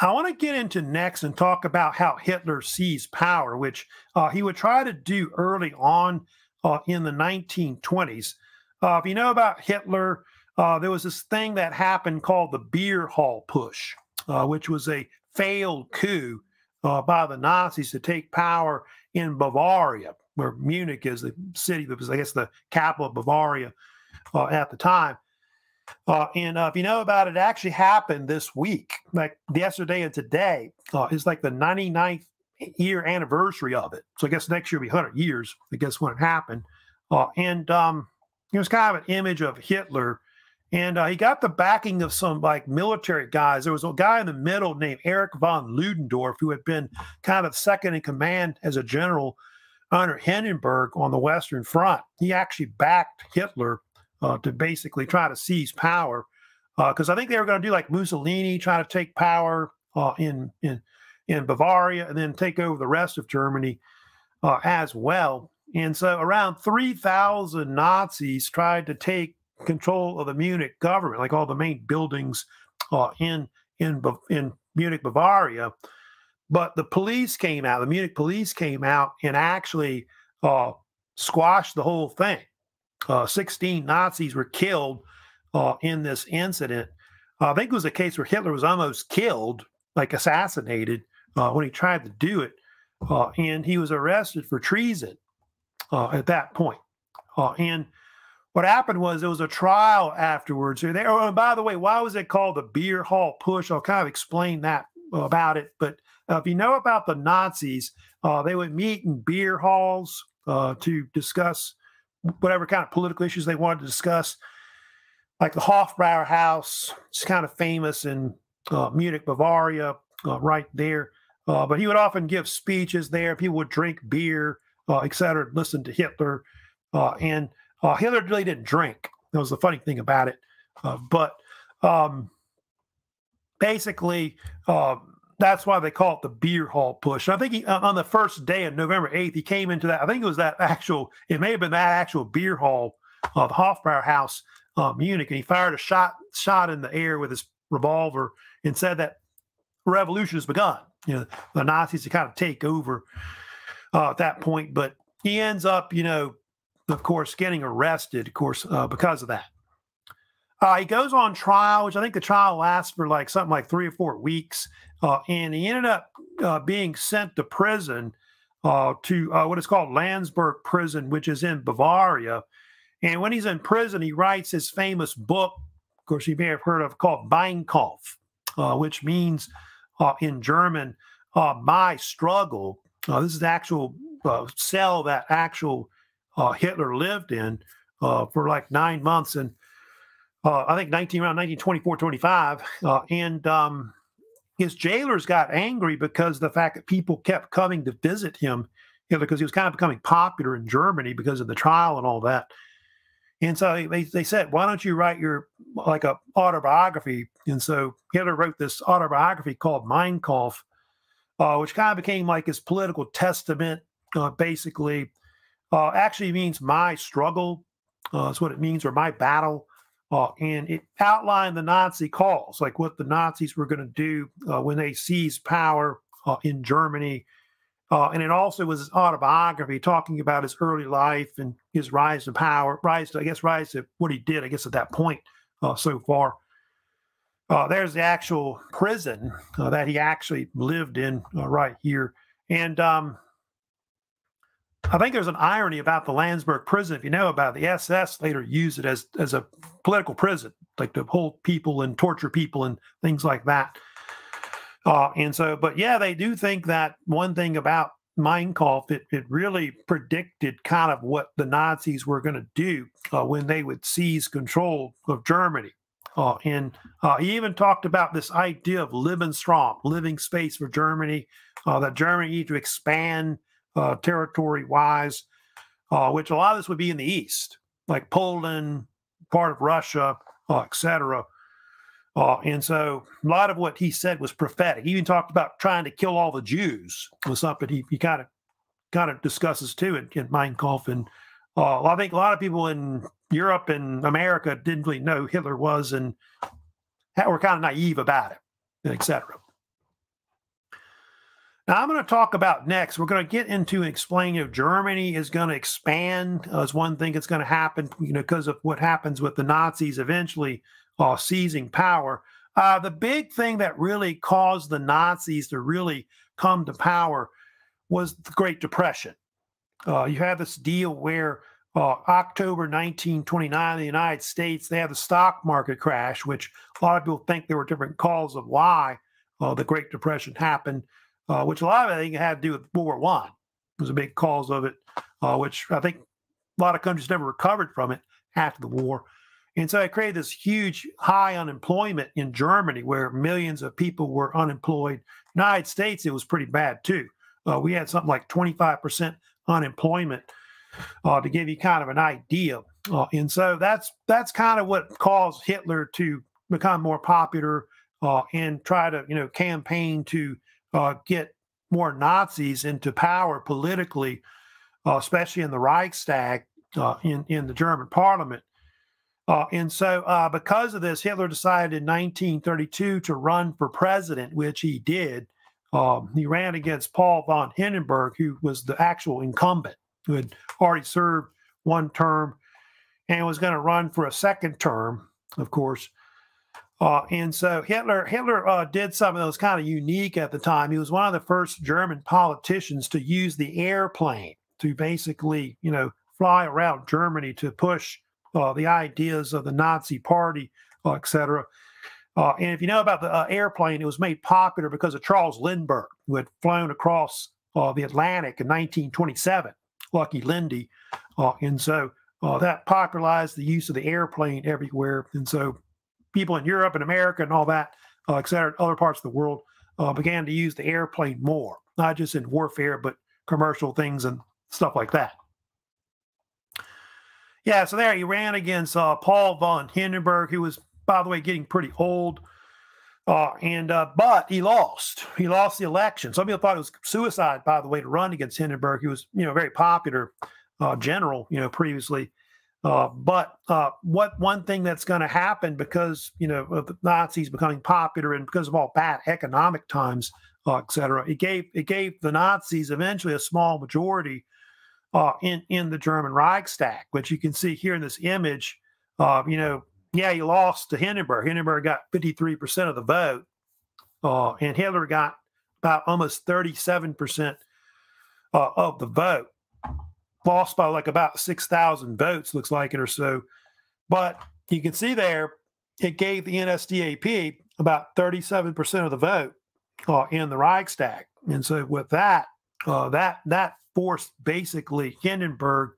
I want to get into next and talk about how Hitler seized power, which uh, he would try to do early on uh, in the 1920s. Uh, if you know about Hitler, uh, there was this thing that happened called the Beer Hall Putsch, uh, which was a failed coup uh, by the Nazis to take power in Bavaria, where Munich is the city that was, I guess, the capital of Bavaria at the time. Uh, and uh, if you know about it, it actually happened this week, like yesterday and today. Uh, is like the 99th year anniversary of it. So I guess next year will be 100 years, I guess, when it happened. Uh, and um, it was kind of an image of Hitler. And uh, he got the backing of some like military guys. There was a guy in the middle named Erich von Ludendorff, who had been kind of second in command as a general under Hindenburg on the Western Front. He actually backed Hitler uh, to basically try to seize power. Because uh, I think they were going to do like Mussolini, try to take power uh, in in in Bavaria and then take over the rest of Germany uh, as well. And so around 3,000 Nazis tried to take control of the Munich government, like all the main buildings uh, in in in Munich, Bavaria. But the police came out, the Munich police came out and actually uh, squashed the whole thing uh, 16 Nazis were killed uh, in this incident. Uh, I think it was a case where Hitler was almost killed, like assassinated, uh, when he tried to do it. And he was arrested for treason at that point. and what happened was there was a trial afterwards. There, oh, and by the way, why was it called the beer hall putsch? I'll kind of explain that about it. But if you know about the Nazis, they would meet in beer halls to discuss whatever kind of political issues they wanted to discuss. Like the Hofbräuhaus, it's kind of famous in uh, Munich, Bavaria, uh, right there. Uh, but he would often give speeches there. People would drink beer, uh, et cetera, listen to Hitler. Uh, and uh, Hitler really didn't drink. That was the funny thing about it. but um, basically, um, that's why they call it the beer hall putsch. And I think he, on the first day of November 8th, he came into that. I think it was that actual, it may have been that actual beer hall, uh, the Hofbräuhaus, uh, Munich, and he fired a shot shot in the air with his revolver and said that revolution has begun. You know, the Nazis to kind of take over uh, at that point. But he ends up, you know, of course, getting arrested, of course, uh, because of that. Uh, he goes on trial, which I think the trial lasts for like something like three or four weeks. Uh, and he ended up uh, being sent to prison uh, to uh, what is called Landsberg Prison, which is in Bavaria. And when he's in prison, he writes his famous book, of course, you may have heard of, called Mein Kampf, uh, which means in German, my struggle. this is the actual cell that actual Hitler lived in for like nine months. And I think 19 around 1924, 25. and um, his jailers got angry because the fact that people kept coming to visit him, because he was kind of becoming popular in Germany because of the trial and all that. And so they, they said, why don't you write your like a autobiography? And so Hitler wrote this autobiography called Mein Kampf, uh, which kind of became like his political testament, uh, basically. Uh, actually means my struggle. Uh, that's what it means, or my battle. Uh, and it outlined the Nazi cause, like what the Nazis were going to do uh, when they seized power uh, in Germany. Uh, and it also was his autobiography talking about his early life and his rise to power, rise to, I guess, rise to what he did, I guess, at that point so far. There's the actual prison that he actually lived in right here. And um, I think there's an irony about the Landsberg prison. If you know about it, the SS later used it as as a political prison, like to hold people and torture people and things like that. Uh, and so, but yeah, they do think that one thing about Mein Kampf, it, it really predicted kind of what the Nazis were going to do uh, when they would seize control of Germany. Uh, and uh, he even talked about this idea of Lebensraum, living space for Germany, uh, that Germany needed to expand uh, territory wise, uh, which a lot of this would be in the east, like Poland, part of Russia, uh, etc. Uh, and so a lot of what he said was prophetic. He even talked about trying to kill all the Jews was something he, he kind of kind of discusses too in, in Mein Kampf. And uh, I think a lot of people in Europe and America didn't really know Hitler was and were kind of naive about it, etc. Now, I'm going to talk about next. We're going to get into and explain if Germany is going to expand as one thing that's going to happen, you know, because of what happens with the Nazis eventually uh, seizing power. Uh, the big thing that really caused the Nazis to really come to power was the Great Depression. Uh, you have this deal where uh, October 1929 in the United States, they had the stock market crash, which a lot of people think there were different causes of why uh, the Great Depression happened, uh, which a lot of it I think had to do with World War One. Was a big cause of it, uh, which I think a lot of countries never recovered from it after the war. And so it created this huge high unemployment in Germany where millions of people were unemployed. United States, it was pretty bad too. Uh, we had something like 25% unemployment uh, to give you kind of an idea. Uh, and so that's that's kind of what caused Hitler to become more popular uh, and try to you know campaign to uh, get more Nazis into power politically, uh, especially in the Reichstag in in the German Parliament. Uh, and so, uh, because of this, Hitler decided in 1932 to run for president, which he did. Um, he ran against Paul von Hindenburg, who was the actual incumbent, who had already served one term and was going to run for a second term, of course. Uh, and so Hitler Hitler uh, did something that was kind of unique at the time. He was one of the first German politicians to use the airplane to basically, you know, fly around Germany to push uh, the ideas of the Nazi Party, uh, etc. Uh, and if you know about the uh, airplane, it was made popular because of Charles Lindbergh, who had flown across uh, the Atlantic in 1927, Lucky Lindy. And so that popularized the use of the airplane everywhere. And so people in Europe and America and all that, uh, et cetera, other parts of the world, began to use the airplane more, not just in warfare, but commercial things and stuff like that. Yeah, so there he ran against uh, Paul von Hindenburg, who was, by the way, getting pretty old. Uh, and uh, but he lost. He lost the election. Some people thought it was suicide, by the way, to run against Hindenburg. He was, you know, very popular uh, general, you know, previously. Uh, but uh, what one thing that's going to happen because you know of the Nazis becoming popular and because of all bad economic times, uh, et cetera, it gave it gave the Nazis eventually a small majority uh, in in the German Reichstag, which you can see here in this image. Uh, you know, yeah, he lost to Hindenburg. Hindenburg got 53% of the vote, uh, and Hitler got about almost 37% uh, of the vote. Lost by like about 6,000 votes, looks like it or so. But you can see there, it gave the NSDAP about 37% of the vote uh, in the Reichstag. And so with that, uh, that that forced basically Hindenburg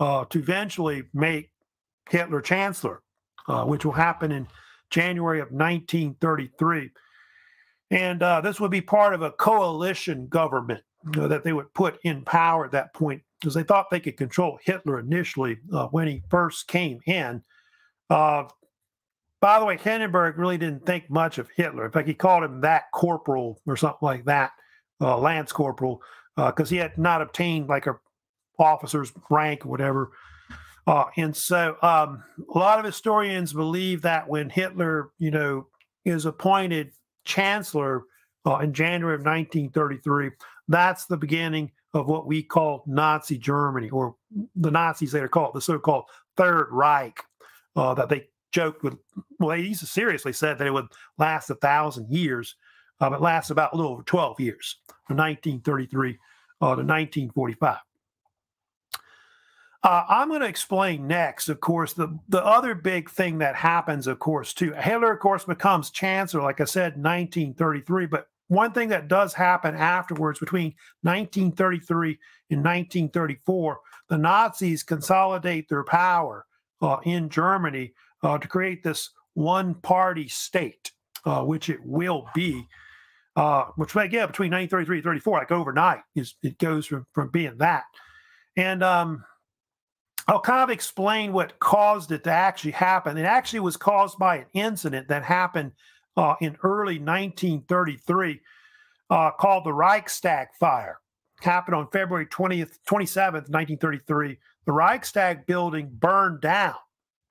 uh, to eventually make Hitler chancellor, uh, which will happen in January of 1933. And uh, this would be part of a coalition government you know, that they would put in power at that point because they thought they could control Hitler initially uh, when he first came in. Uh, by the way, Hindenburg really didn't think much of Hitler. In fact, he called him that corporal or something like that, uh, lance corporal because uh, he had not obtained like a officer's rank or whatever. Uh, and so um, a lot of historians believe that when Hitler, you know, is appointed chancellor uh, in January of 1933, that's the beginning of what we call Nazi Germany, or the Nazis later called the so-called Third Reich, uh, that they joked with. Well, they seriously said that it would last a thousand years. Um, it lasts about a little over 12 years, from 1933 uh, to 1945. Uh, I'm going to explain next, of course, the, the other big thing that happens, of course, too. Hitler, of course, becomes chancellor, like I said, in 1933. But one thing that does happen afterwards, between 1933 and 1934, the Nazis consolidate their power uh, in Germany uh, to create this one party state, uh, which it will be uh, which get between 1933 and 34, like overnight, is it goes from, from being that. And um, I'll kind of explain what caused it to actually happen. It actually was caused by an incident that happened uh, in early 1933 uh, called the Reichstag fire. Happened on February 20th, 27th, 1933. The Reichstag building burned down.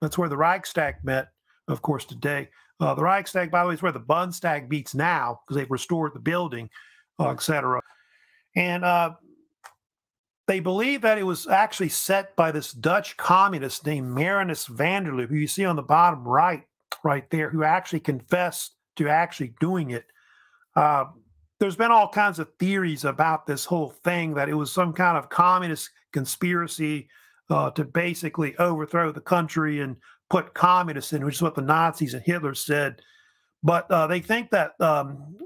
That's where the Reichstag met, of course, today. Uh, the Reichstag, by the way, is where the Bundestag meets now because they've restored the building, uh, etc. And uh, they believe that it was actually set by this Dutch communist named Marinus van der Lubbe, who you see on the bottom right, right there, who actually confessed to actually doing it. Uh, there's been all kinds of theories about this whole thing that it was some kind of communist conspiracy uh, to basically overthrow the country and put communists in, which is what the Nazis and Hitler said. But uh, they think that um,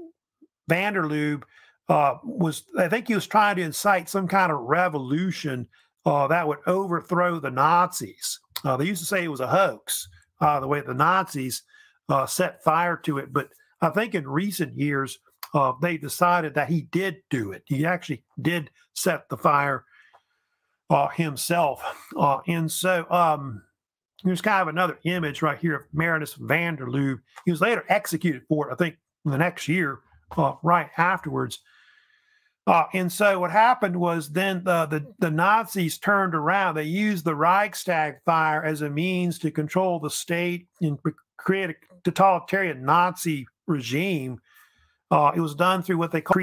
van der Lubbe uh, was, I think he was trying to incite some kind of revolution uh, that would overthrow the Nazis. Uh, they used to say it was a hoax, uh, the way the Nazis uh, set fire to it. But I think in recent years, they decided that he did do it. He actually did set the fire himself. and so, um, Here's kind of another image right here of Marinus van der Lubbe. He was later executed for it, I think, the next year, uh, right afterwards. Uh, and so what happened was then the, the, the Nazis turned around. They used the Reichstag fire as a means to control the state and create a totalitarian Nazi regime. Uh, it was done through what they call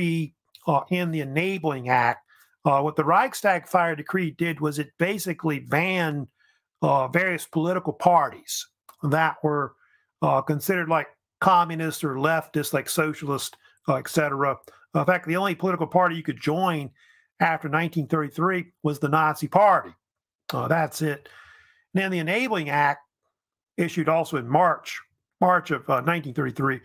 uh, in the Enabling Act. Uh, what the Reichstag fire decree did was it basically banned uh, various political parties that were uh, considered like communist or leftist, like socialist, uh, etc. In fact, the only political party you could join after 1933 was the Nazi Party. That's it. And then the Enabling Act, issued also in March, March of 1933,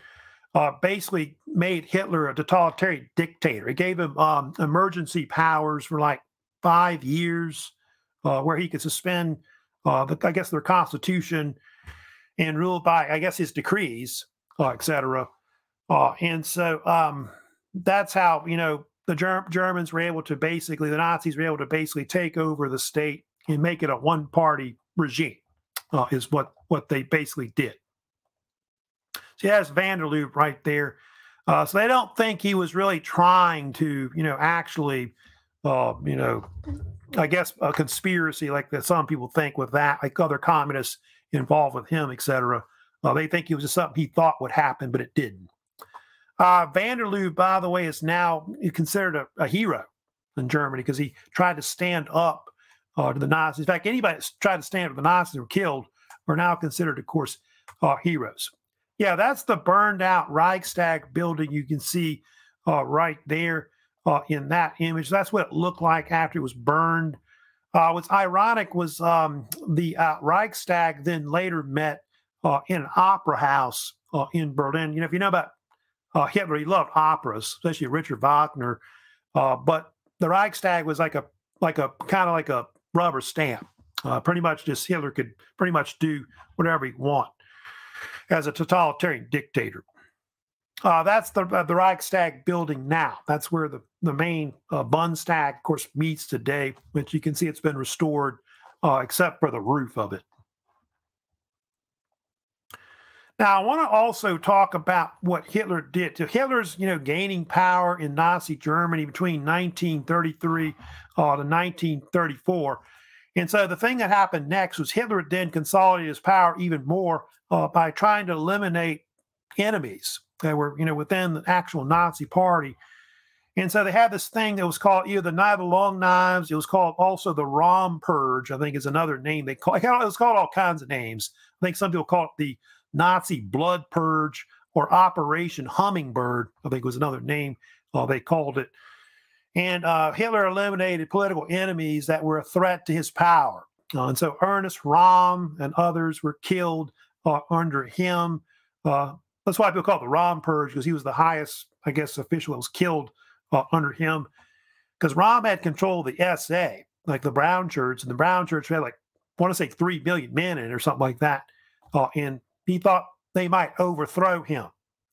uh, uh, basically made Hitler a totalitarian dictator. It gave him um, emergency powers for like five years, where he could suspend uh, the, I guess their constitution and rule by, I guess, his decrees, uh, et cetera. Uh, and so um, that's how, you know, the Ger- Germans were able to basically, the Nazis were able to basically take over the state and make it a one party regime, uh, is what, what they basically did. So that's van der Lubbe right there. Uh, so they don't think he was really trying to, you know, actually, uh, you know, I guess a conspiracy like that some people think with that, like other communists involved with him, etc. Uh, they think it was just something he thought would happen, but it didn't. Uh, van der Lubbe, by the way, is now considered a, a hero in Germany because he tried to stand up uh, to the Nazis. In fact, anybody that tried to stand up to the Nazis were killed are now considered, of course, uh, heroes. Yeah, that's the burned out Reichstag building you can see uh, right there uh, in that image. That's what it looked like after it was burned. Uh, what's ironic was um, the uh, Reichstag then later met uh, in an opera house uh, in Berlin. You know, if you know about Hitler, he loved operas, especially Richard Wagner. but the Reichstag was like a like a kind of like a rubber stamp. pretty much, just Hitler could pretty much do whatever he want as a totalitarian dictator. Uh, that's the uh, the Reichstag building now. That's where the the main uh, Bundestag, of course, meets today. Which you can see it's been restored, uh, except for the roof of it. Now, I want to also talk about what Hitler did. So Hitler's, you know, gaining power in Nazi Germany between 1933 uh, to 1934. And so the thing that happened next was Hitler then consolidated his power even more uh, by trying to eliminate enemies that were, you know, within the actual Nazi party. And so they had this thing that was called either the Night of the Long Knives. It was called also the Röhm Purge, I think is another name they call it. was called all kinds of names. I think some people call it the Nazi Blood Purge or Operation Hummingbird, I think was another name uh, they called it. And uh, Hitler eliminated political enemies that were a threat to his power. Uh, and so Ernest Röhm and others were killed uh, under him. Uh, that's why people call it the Röhm Purge because he was the highest, I guess, official that was killed uh, under him. Because Röhm had control of the SA, like the Brown Shirts, and the Brown Shirts had like, I want to say, three million men in it or something like that. Uh, and he thought they might overthrow him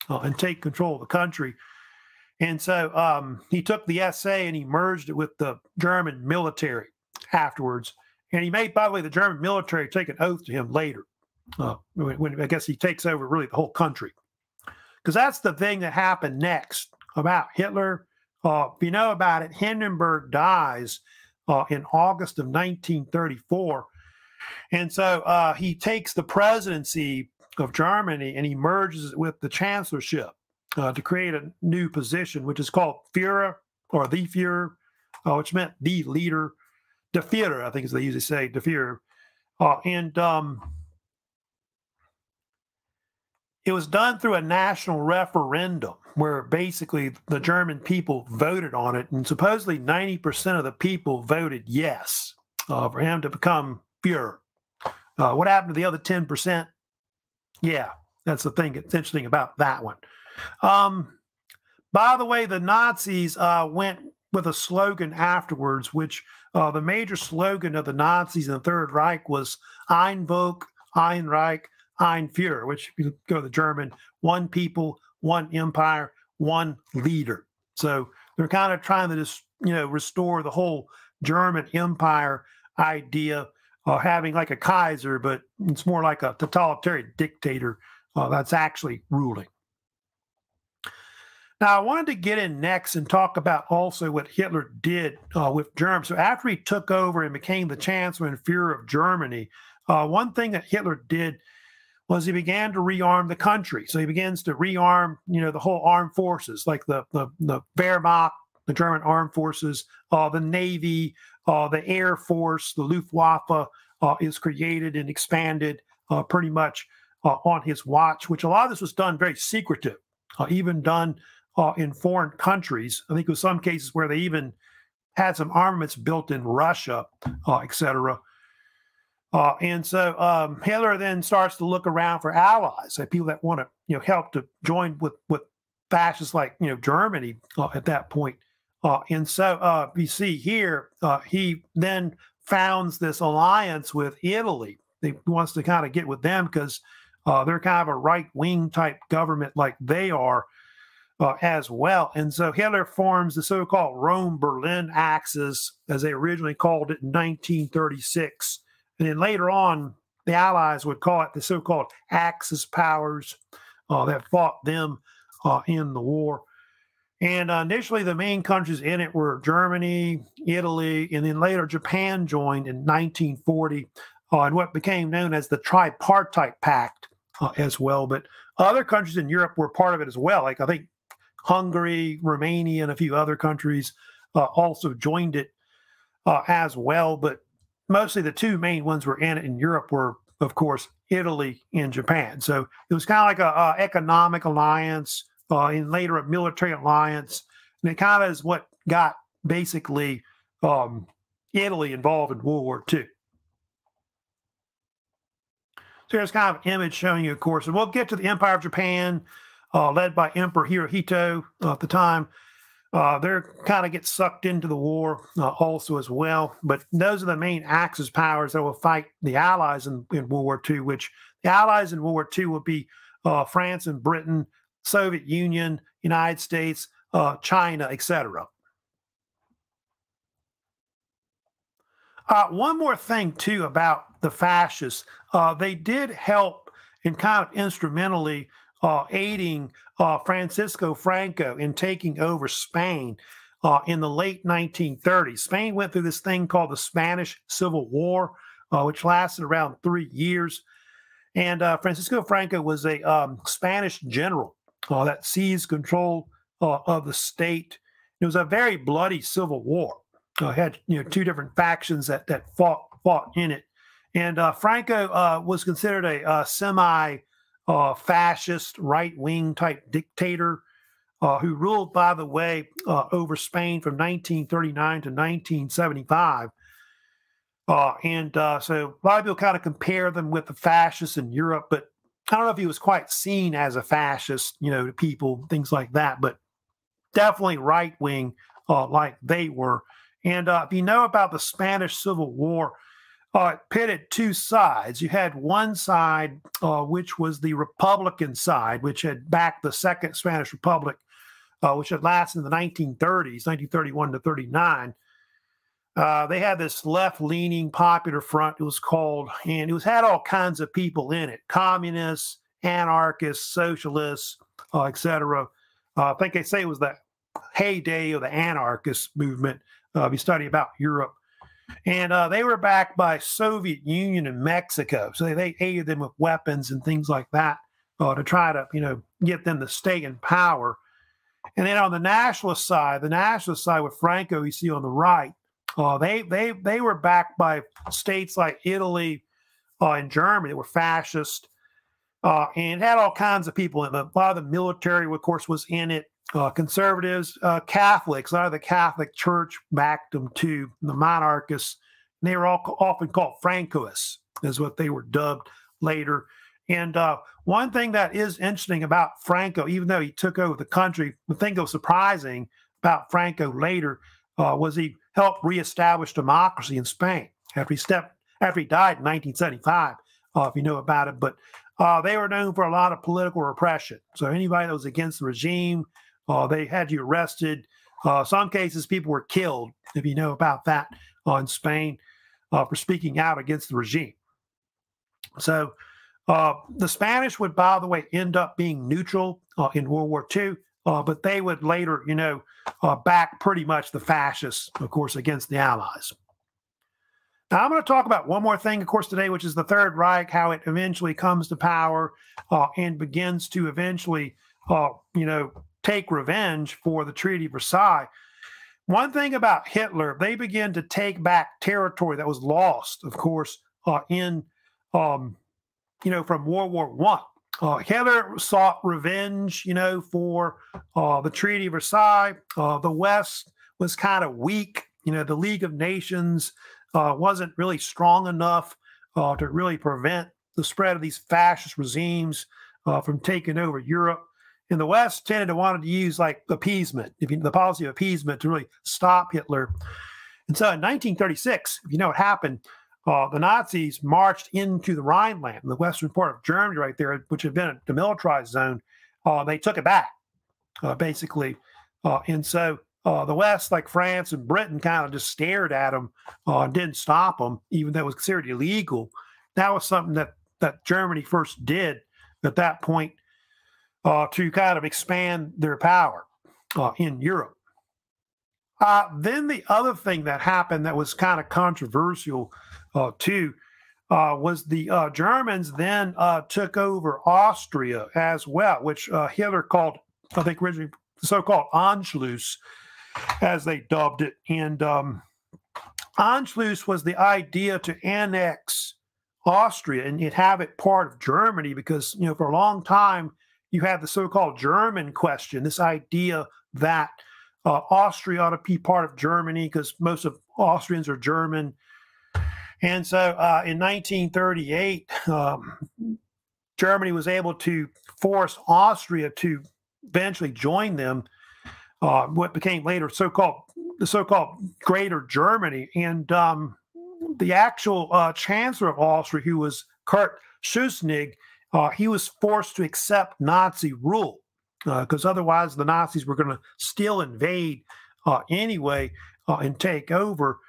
and take control of the country. And so um, he took the SA and he merged it with the German military afterwards. And he made, by the way, the German military take an oath to him later. Uh, when, when I guess he takes over really the whole country. Because that's the thing that happened next about Hitler. Uh, if you know about it, Hindenburg dies uh, in August of 1934. And so uh, he takes the presidency of Germany and he merges it with the chancellorship uh, to create a new position, which is called Führer or the Führer, uh, which meant the leader. The Führer, I think, as they usually say, the Führer. Uh, and um, it was done through a national referendum where basically the German people voted on it, and supposedly 90% of the people voted yes uh, for him to become Fuhrer. Uh, what happened to the other 10%? Yeah, that's the thing that's interesting about that one. Um, by the way, the Nazis uh, went with a slogan afterwards, which uh, the major slogan of the Nazis in the Third Reich was Ein Volk, Ein Reich, Ein Führer, which if you go to the German, one people, one empire, one leader. So they're kind of trying to just, you know, restore the whole German empire idea, uh, having like a Kaiser, but it's more like a totalitarian dictator uh, that's actually ruling. Now, I wanted to get in next and talk about also what Hitler did uh, with Germany. So, after he took over and became the Chancellor and Fuhrer of Germany, uh, one thing that Hitler did was he began to rearm the country. So he begins to rearm, you know, the whole armed forces, like the the, the Wehrmacht, the German armed forces, uh, the Navy, uh, the Air Force, the Luftwaffe uh, is created and expanded uh, pretty much uh, on his watch. Which a lot of this was done very secretive, uh, even done in foreign countries. I think there was some cases where they even had some armaments built in Russia, et cetera. Uh, and so um, Hitler then starts to look around for allies, like people that want to, you know, help to join with with fascists like you know Germany uh, at that point. Uh, and so uh, you see here, uh, he then founds this alliance with Italy. He wants to kind of get with them because uh, they're kind of a right wing type government like they are. As well. And so Hitler forms the so called Rome Berlin Axis, as they originally called it in 1936. And then later on, the Allies would call it the so called Axis powers uh, that fought them uh, in the war. And uh, initially, the main countries in it were Germany, Italy, and then later Japan joined in 1940 uh, in what became known as the Tripartite Pact uh, as well. But other countries in Europe were part of it as well. Like I think Hungary, Romania, and a few other countries uh, also joined it as well. But mostly the two main ones were in in Europe were, of course, Italy and Japan. So it was kind of like an economic alliance, uh, and later a military alliance, and it kind of is what got basically um, Italy involved in World War II. So here's kind of an image showing you, of course, and we'll get to the Empire of Japan, uh, led by Emperor Hirohito uh, at the time. Uh, they're kind of get sucked into the war uh, also as well. But those are the main Axis powers that will fight the Allies in, in World War II, which the Allies in World War II will be uh, France and Britain, Soviet Union, United States, uh, China, etc. Uh, one more thing, too, about the fascists. They did help and kind of instrumentally uh, aiding uh, Francisco Franco in taking over Spain uh, in the late 1930s. Spain went through this thing called the Spanish Civil War, uh, which lasted around three years. And uh, Francisco Franco was a um, Spanish general uh, that seized control of the state. It was a very bloody civil war. had you know two different factions that that fought fought in it, and Franco was considered a, a semi uh, fascist, right wing type dictator uh, who ruled, by the way, uh, over Spain from 1939 to 1975. Uh, and uh, so a lot of people kind of compare them with the fascists in Europe, but I don't know if he was quite seen as a fascist, you know, to people, things like that, but definitely right wing uh, like they were. And if you know about the Spanish Civil War, uh, pitted two sides. You had one side, uh, which was the Republican side, which had backed the Second Spanish Republic, uh, which had lasted in the 1930s, 1931 to 39. uh, they had this left-leaning popular front. It was called, and it was had all kinds of people in it: communists, anarchists, socialists, uh, etc. Uh, I think they say it was the heyday of the anarchist movement. If you study about Europe, and uh, they were backed by Soviet Union and Mexico, so they, they aided them with weapons and things like that uh, to try to, you know, get them to stay in power. And then on the nationalist side, the nationalist side with Franco, you see on the right, uh, they they they were backed by states like Italy uh, and Germany that were fascist, uh, and had all kinds of people in it. A lot of the military, of course, was in it. Uh, conservatives, uh, Catholics, a lot of the Catholic Church backed them too. The monarchists, they were all often called Francoists, is what they were dubbed later. And uh, one thing that is interesting about Franco, even though he took over the country, the thing that was surprising about Franco later uh, was he helped reestablish democracy in Spain after he stepped after he died in 1975. Uh, if you know about it, but uh, they were known for a lot of political repression. So anybody that was against the regime, uh, they had you arrested. Uh, some cases, people were killed. If you know about that in Spain for speaking out against the regime. So uh, the Spanish would, by the way, end up being neutral uh, in World War II, uh, but they would later, you know, uh, back pretty much the fascists, of course, against the Allies. Now, I'm going to talk about one more thing, of course, today, which is the Third Reich, how it eventually comes to power uh, and begins to eventually, uh, you know, take revenge for the Treaty of Versailles. One thing about Hitler, they begin to take back territory that was lost, of course, in um, you know, from World War One. Uh, Hitler sought revenge, you know, for uh, the Treaty of Versailles. Uh, the West was kind of weak. You know, the League of Nations uh, wasn't really strong enough uh, to really prevent the spread of these fascist regimes uh, from taking over Europe. And the West tended to want to use like appeasement, the policy of appeasement to really stop Hitler. And so in 1936, if you know what happened, uh, the Nazis marched into the Rhineland, the western part of Germany, right there, which had been a demilitarized zone. Uh, they took it back, uh, basically. Uh, and so uh, the West, like France and Britain, kind of just stared at them uh, didn't stop them, even though it was considered illegal. That was something that, that Germany first did at that point to kind of expand their power in Europe. then the other thing that happened that was kind of controversial uh, too, uh, was the uh, Germans then uh, took over Austria as well, which uh, Hitler called, I think, originally so-called Anschluss, as they dubbed it. And um, Anschluss was the idea to annex Austria and have it part of Germany because, you know, for a long time you had the so-called German question, this idea that uh, Austria ought to be part of Germany because most of Austrians are German and so uh, in 1938, um, Germany was able to force Austria to eventually join them, uh, what became later so-called the so-called Greater Germany. And um, the actual uh, chancellor of Austria, who was Kurt Schuschnigg, uh, he was forced to accept Nazi rule because uh, otherwise the Nazis were going to still invade uh, anyway and take over.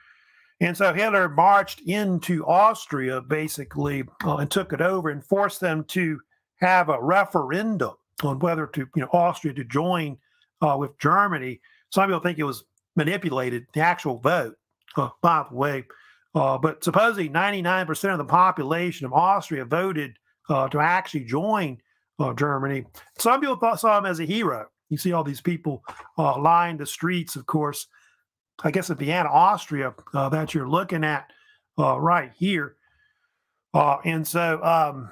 And so Hitler marched into Austria basically uh, and took it over and forced them to have a referendum on whether to, you know, Austria to join uh, with Germany. Some people think it was manipulated, the actual vote, uh, by the way. Uh, but supposedly 99% of the population of Austria voted uh, to actually join uh, Germany. Some people thought, saw him as a hero. You see all these people lined the streets, of course, I guess in Vienna, Austria, uh, that you're looking at uh, right here. Uh, and so um,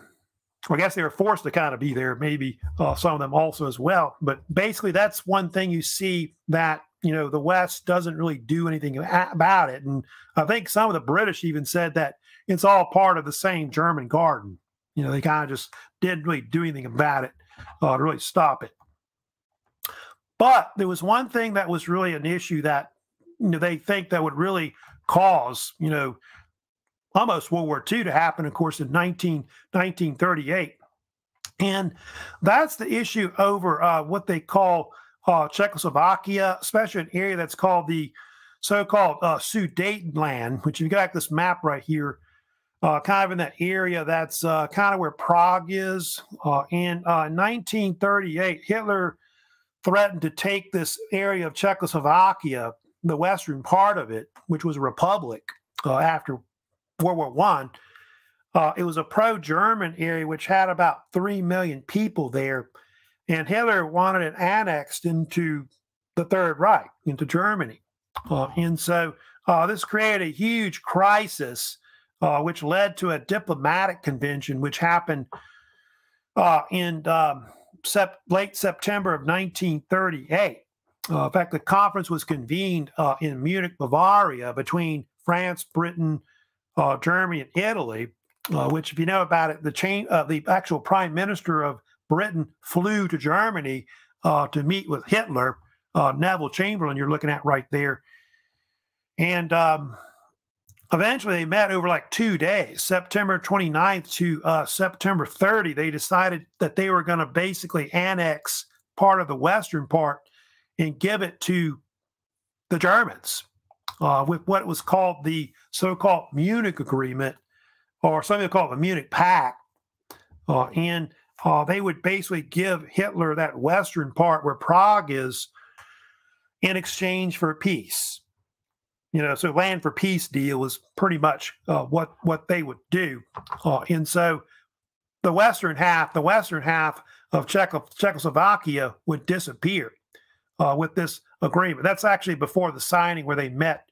I guess they were forced to kind of be there, maybe uh, some of them also as well. But basically, that's one thing you see that, you know, the West doesn't really do anything about it. And I think some of the British even said that it's all part of the same German garden. You know, they kind of just didn't really do anything about it uh, to really stop it. But there was one thing that was really an issue that you know, they think that would really cause, you know, almost World War II to happen, of course, in 19, 1938. And that's the issue over uh, what they call uh, Czechoslovakia, especially an area that's called the so-called uh, Sudetenland, which you've got this map right here, uh, kind of in that area that's uh, kind of where Prague is. Uh, in 1938, uh, Hitler threatened to take this area of Czechoslovakia, the western part of it, which was a republic uh, after World War One. Uh, it was a pro-German area which had about three million people there, and Hitler wanted it annexed into the Third Reich, into Germany, and so this created a huge crisis, uh, which led to a diplomatic convention, which happened uh, in um, sep- late September of 1938. Uh, in fact, the conference was convened in Munich, Bavaria, between France, Britain, Germany, and Italy uh, which, if you know about it, the chain, uh, the actual prime minister of Britain flew to Germany uh, to meet with Hitler. Uh, Neville Chamberlain, you're looking at right there, and um, eventually they met over like two days, September 29th to uh, September 30. They decided that they were going to basically annex part of the western part and give it to the Germans uh, with what was called the so-called Munich Agreement or something called the Munich Pact. Uh, and uh, they would basically give Hitler that western part where Prague is in exchange for peace. You know, so land for peace deal was pretty much uh, what what they would do. Uh, and so the western half, the western half of Czechoslovakia would disappear uh, with this agreement. That's actually before the signing where they met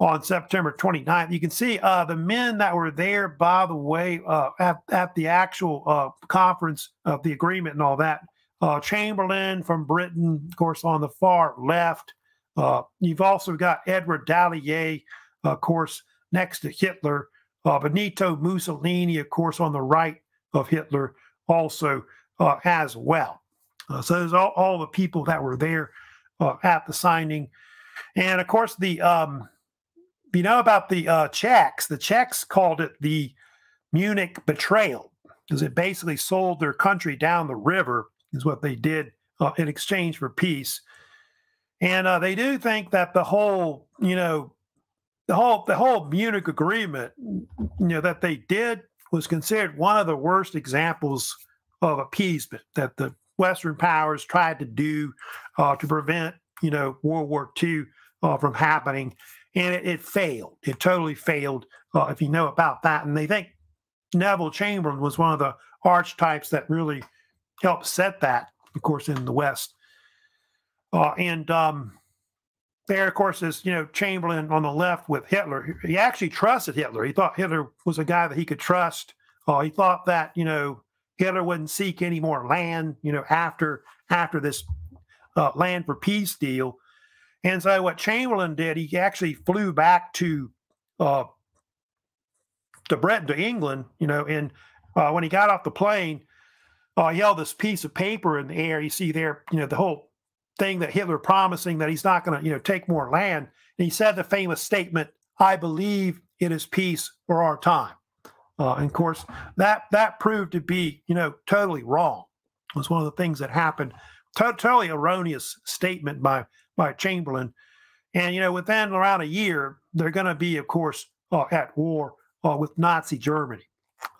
on September 29th. You can see uh, the men that were there, by the way, uh, at, at the actual uh, conference of the agreement and all that. Chamberlain from Britain, of course, on the far left. Uh, you've also got Edward Daladier, of course, next to Hitler. Uh, Benito Mussolini, of course, on the right of Hitler, also as well. so there's all, all, the people that were there at the signing. And of course, the um, you know about the uh, Czechs? The Czechs called it the Munich betrayal because it basically sold their country down the river, is what they did uh, in exchange for peace. And uh, they do think that the whole, you know, the whole the whole Munich agreement, you know, that they did was considered one of the worst examples of appeasement that the Western powers tried to do uh, to prevent, you know, World War II uh, from happening and it, it failed. It totally failed. Uh, if you know about that, and they think Neville Chamberlain was one of the archetypes that really helped set that, of course, in the West. Uh, and um, there, of course, is you know Chamberlain on the left with Hitler. He actually trusted Hitler. He thought Hitler was a guy that he could trust. Uh, he thought that you know Hitler wouldn't seek any more land. You know after after this uh, land for peace deal. And so what Chamberlain did, he actually flew back to uh, to Britain, to England, you know, and uh, when he got off the plane, uh, he held this piece of paper in the air. You see there, you know, the whole thing that Hitler promising that he's not going to, you know, take more land. And he said the famous statement, "I believe it is peace for our time." Uh, and of course, that that proved to be, you know, totally wrong. It was one of the things that happened. totally erroneous statement by by Chamberlain. And, you know, within around a year, they're going to be, of course, uh, at war uh, with Nazi Germany.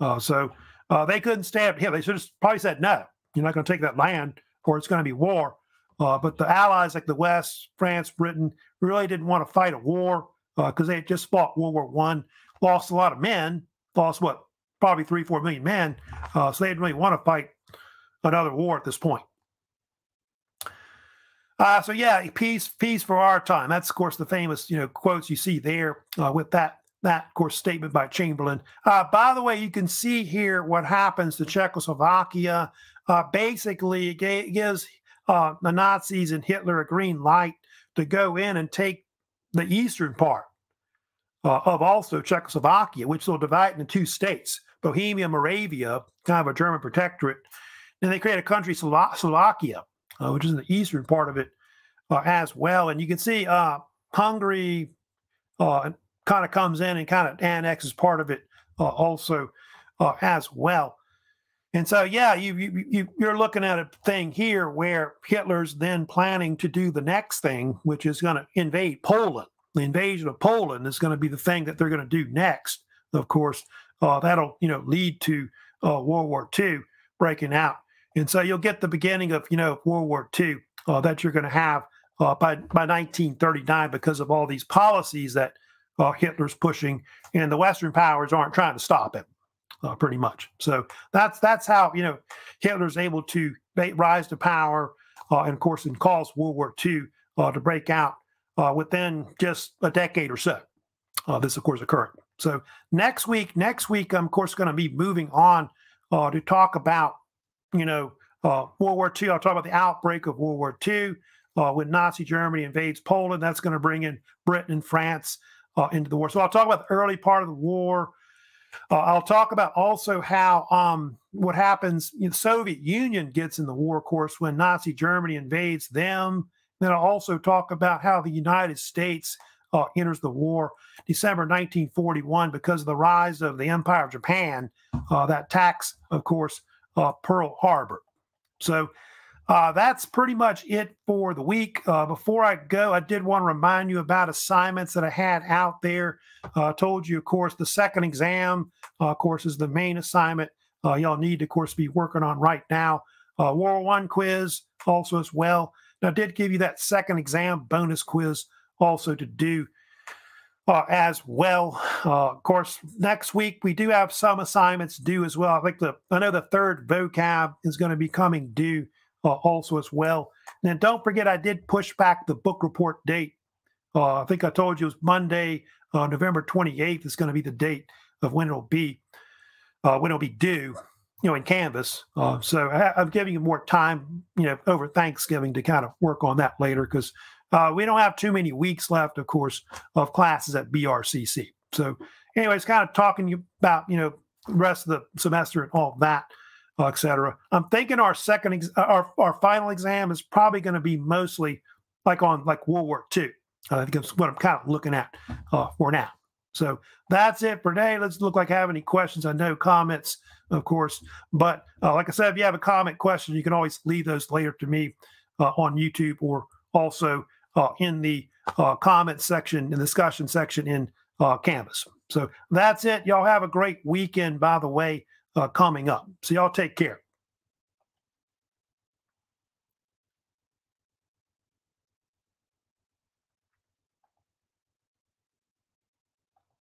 Uh, so uh, they couldn't stand him. They should have probably said, no, you're not going to take that land or it's going to be war. Uh, but the allies like the West, France, Britain, really didn't want to fight a war because uh, they had just fought World War One, lost a lot of men, lost what, probably three, four million men. so they didn't really want to fight another war at this point. Uh, so yeah, peace, peace for our time. That's of course the famous, you know, quotes you see there uh, with that that of course statement by Chamberlain. Uh, by the way, you can see here what happens to Czechoslovakia. Uh, basically, it gives uh, the Nazis and Hitler a green light to go in and take the eastern part uh, of also Czechoslovakia, which they'll divide into two states: Bohemia, Moravia, kind of a German protectorate. And they create a country, Slovakia uh, which is in the eastern part of it uh, as well. And you can see uh, Hungary uh, kind of comes in and kind of annexes part of it also as well. And so, yeah, you, you, you, you're looking at a thing here where Hitler's then planning to do the next thing, which is going to invade Poland. The invasion of Poland is going to be the thing that they're going to do next. Of course, uh, that'll you know lead to uh, World War II breaking out, and so you'll get the beginning of you know World War II uh, that you're going to have uh, by by 1939 because of all these policies that uh, Hitler's pushing, and the Western powers aren't trying to stop him uh, pretty much. So that's that's how you know Hitler's able to rise to power, uh, and of course, and cause World War II uh, to break out uh, within just a decade or so. Uh, this, of course, occurred. So next week, next week, I'm of course going to be moving on uh, to talk about you know World War II. I'll talk about the outbreak of World War II. when Nazi Germany invades Poland, that's going to bring in Britain and France into the war. So I'll talk about the early part of the war, uh, I'll talk about also how um, what happens. You know, the Soviet Union gets in the war, course, when Nazi Germany invades them. Then I'll also talk about how the United States uh, enters the war December 1941 because of the rise of the Empire of Japan uh, that attacks, of course, uh, Pearl Harbor. So uh, that's pretty much it for the week. Uh, before I go, I did want to remind you about assignments that I had out there. Uh, told you, of course, the second exam, uh, of course, is the main assignment uh, y'all need to, of course, be working on right now. Uh, World One quiz also as well. Now, I did give you that second exam bonus quiz also to do as well. Of course, next week we do have some assignments due as well. I think the I know the third vocab is going to be coming due uh, also as well. And then don't forget, I did push back the book report date. Uh, I think I told you it was Monday, uh, November 28th is going to be the date of when it'll be uh, when it'll be due, you know, in Canvas. Uh, so I, am giving you more time, you know, over Thanksgiving to kind of work on that later because uh, we don't have too many weeks left, of course, of classes at BRCC. So, anyways, kind of talking about you know rest of the semester and all that etc. I'm thinking our second, ex- uh, our our final exam is probably going to be mostly like on like World War II. I think that's what I'm kind of looking at uh, for now. So that's it for today. Let's look like I have any questions. I know comments, of course, but uh, like I said, if you have a comment question, you can always leave those later to me uh, on YouTube or also uh, in the uh, comment section, in the discussion section in Canvas. So that's it. Y'all have a great weekend, by the way uh, coming up. So y'all take care.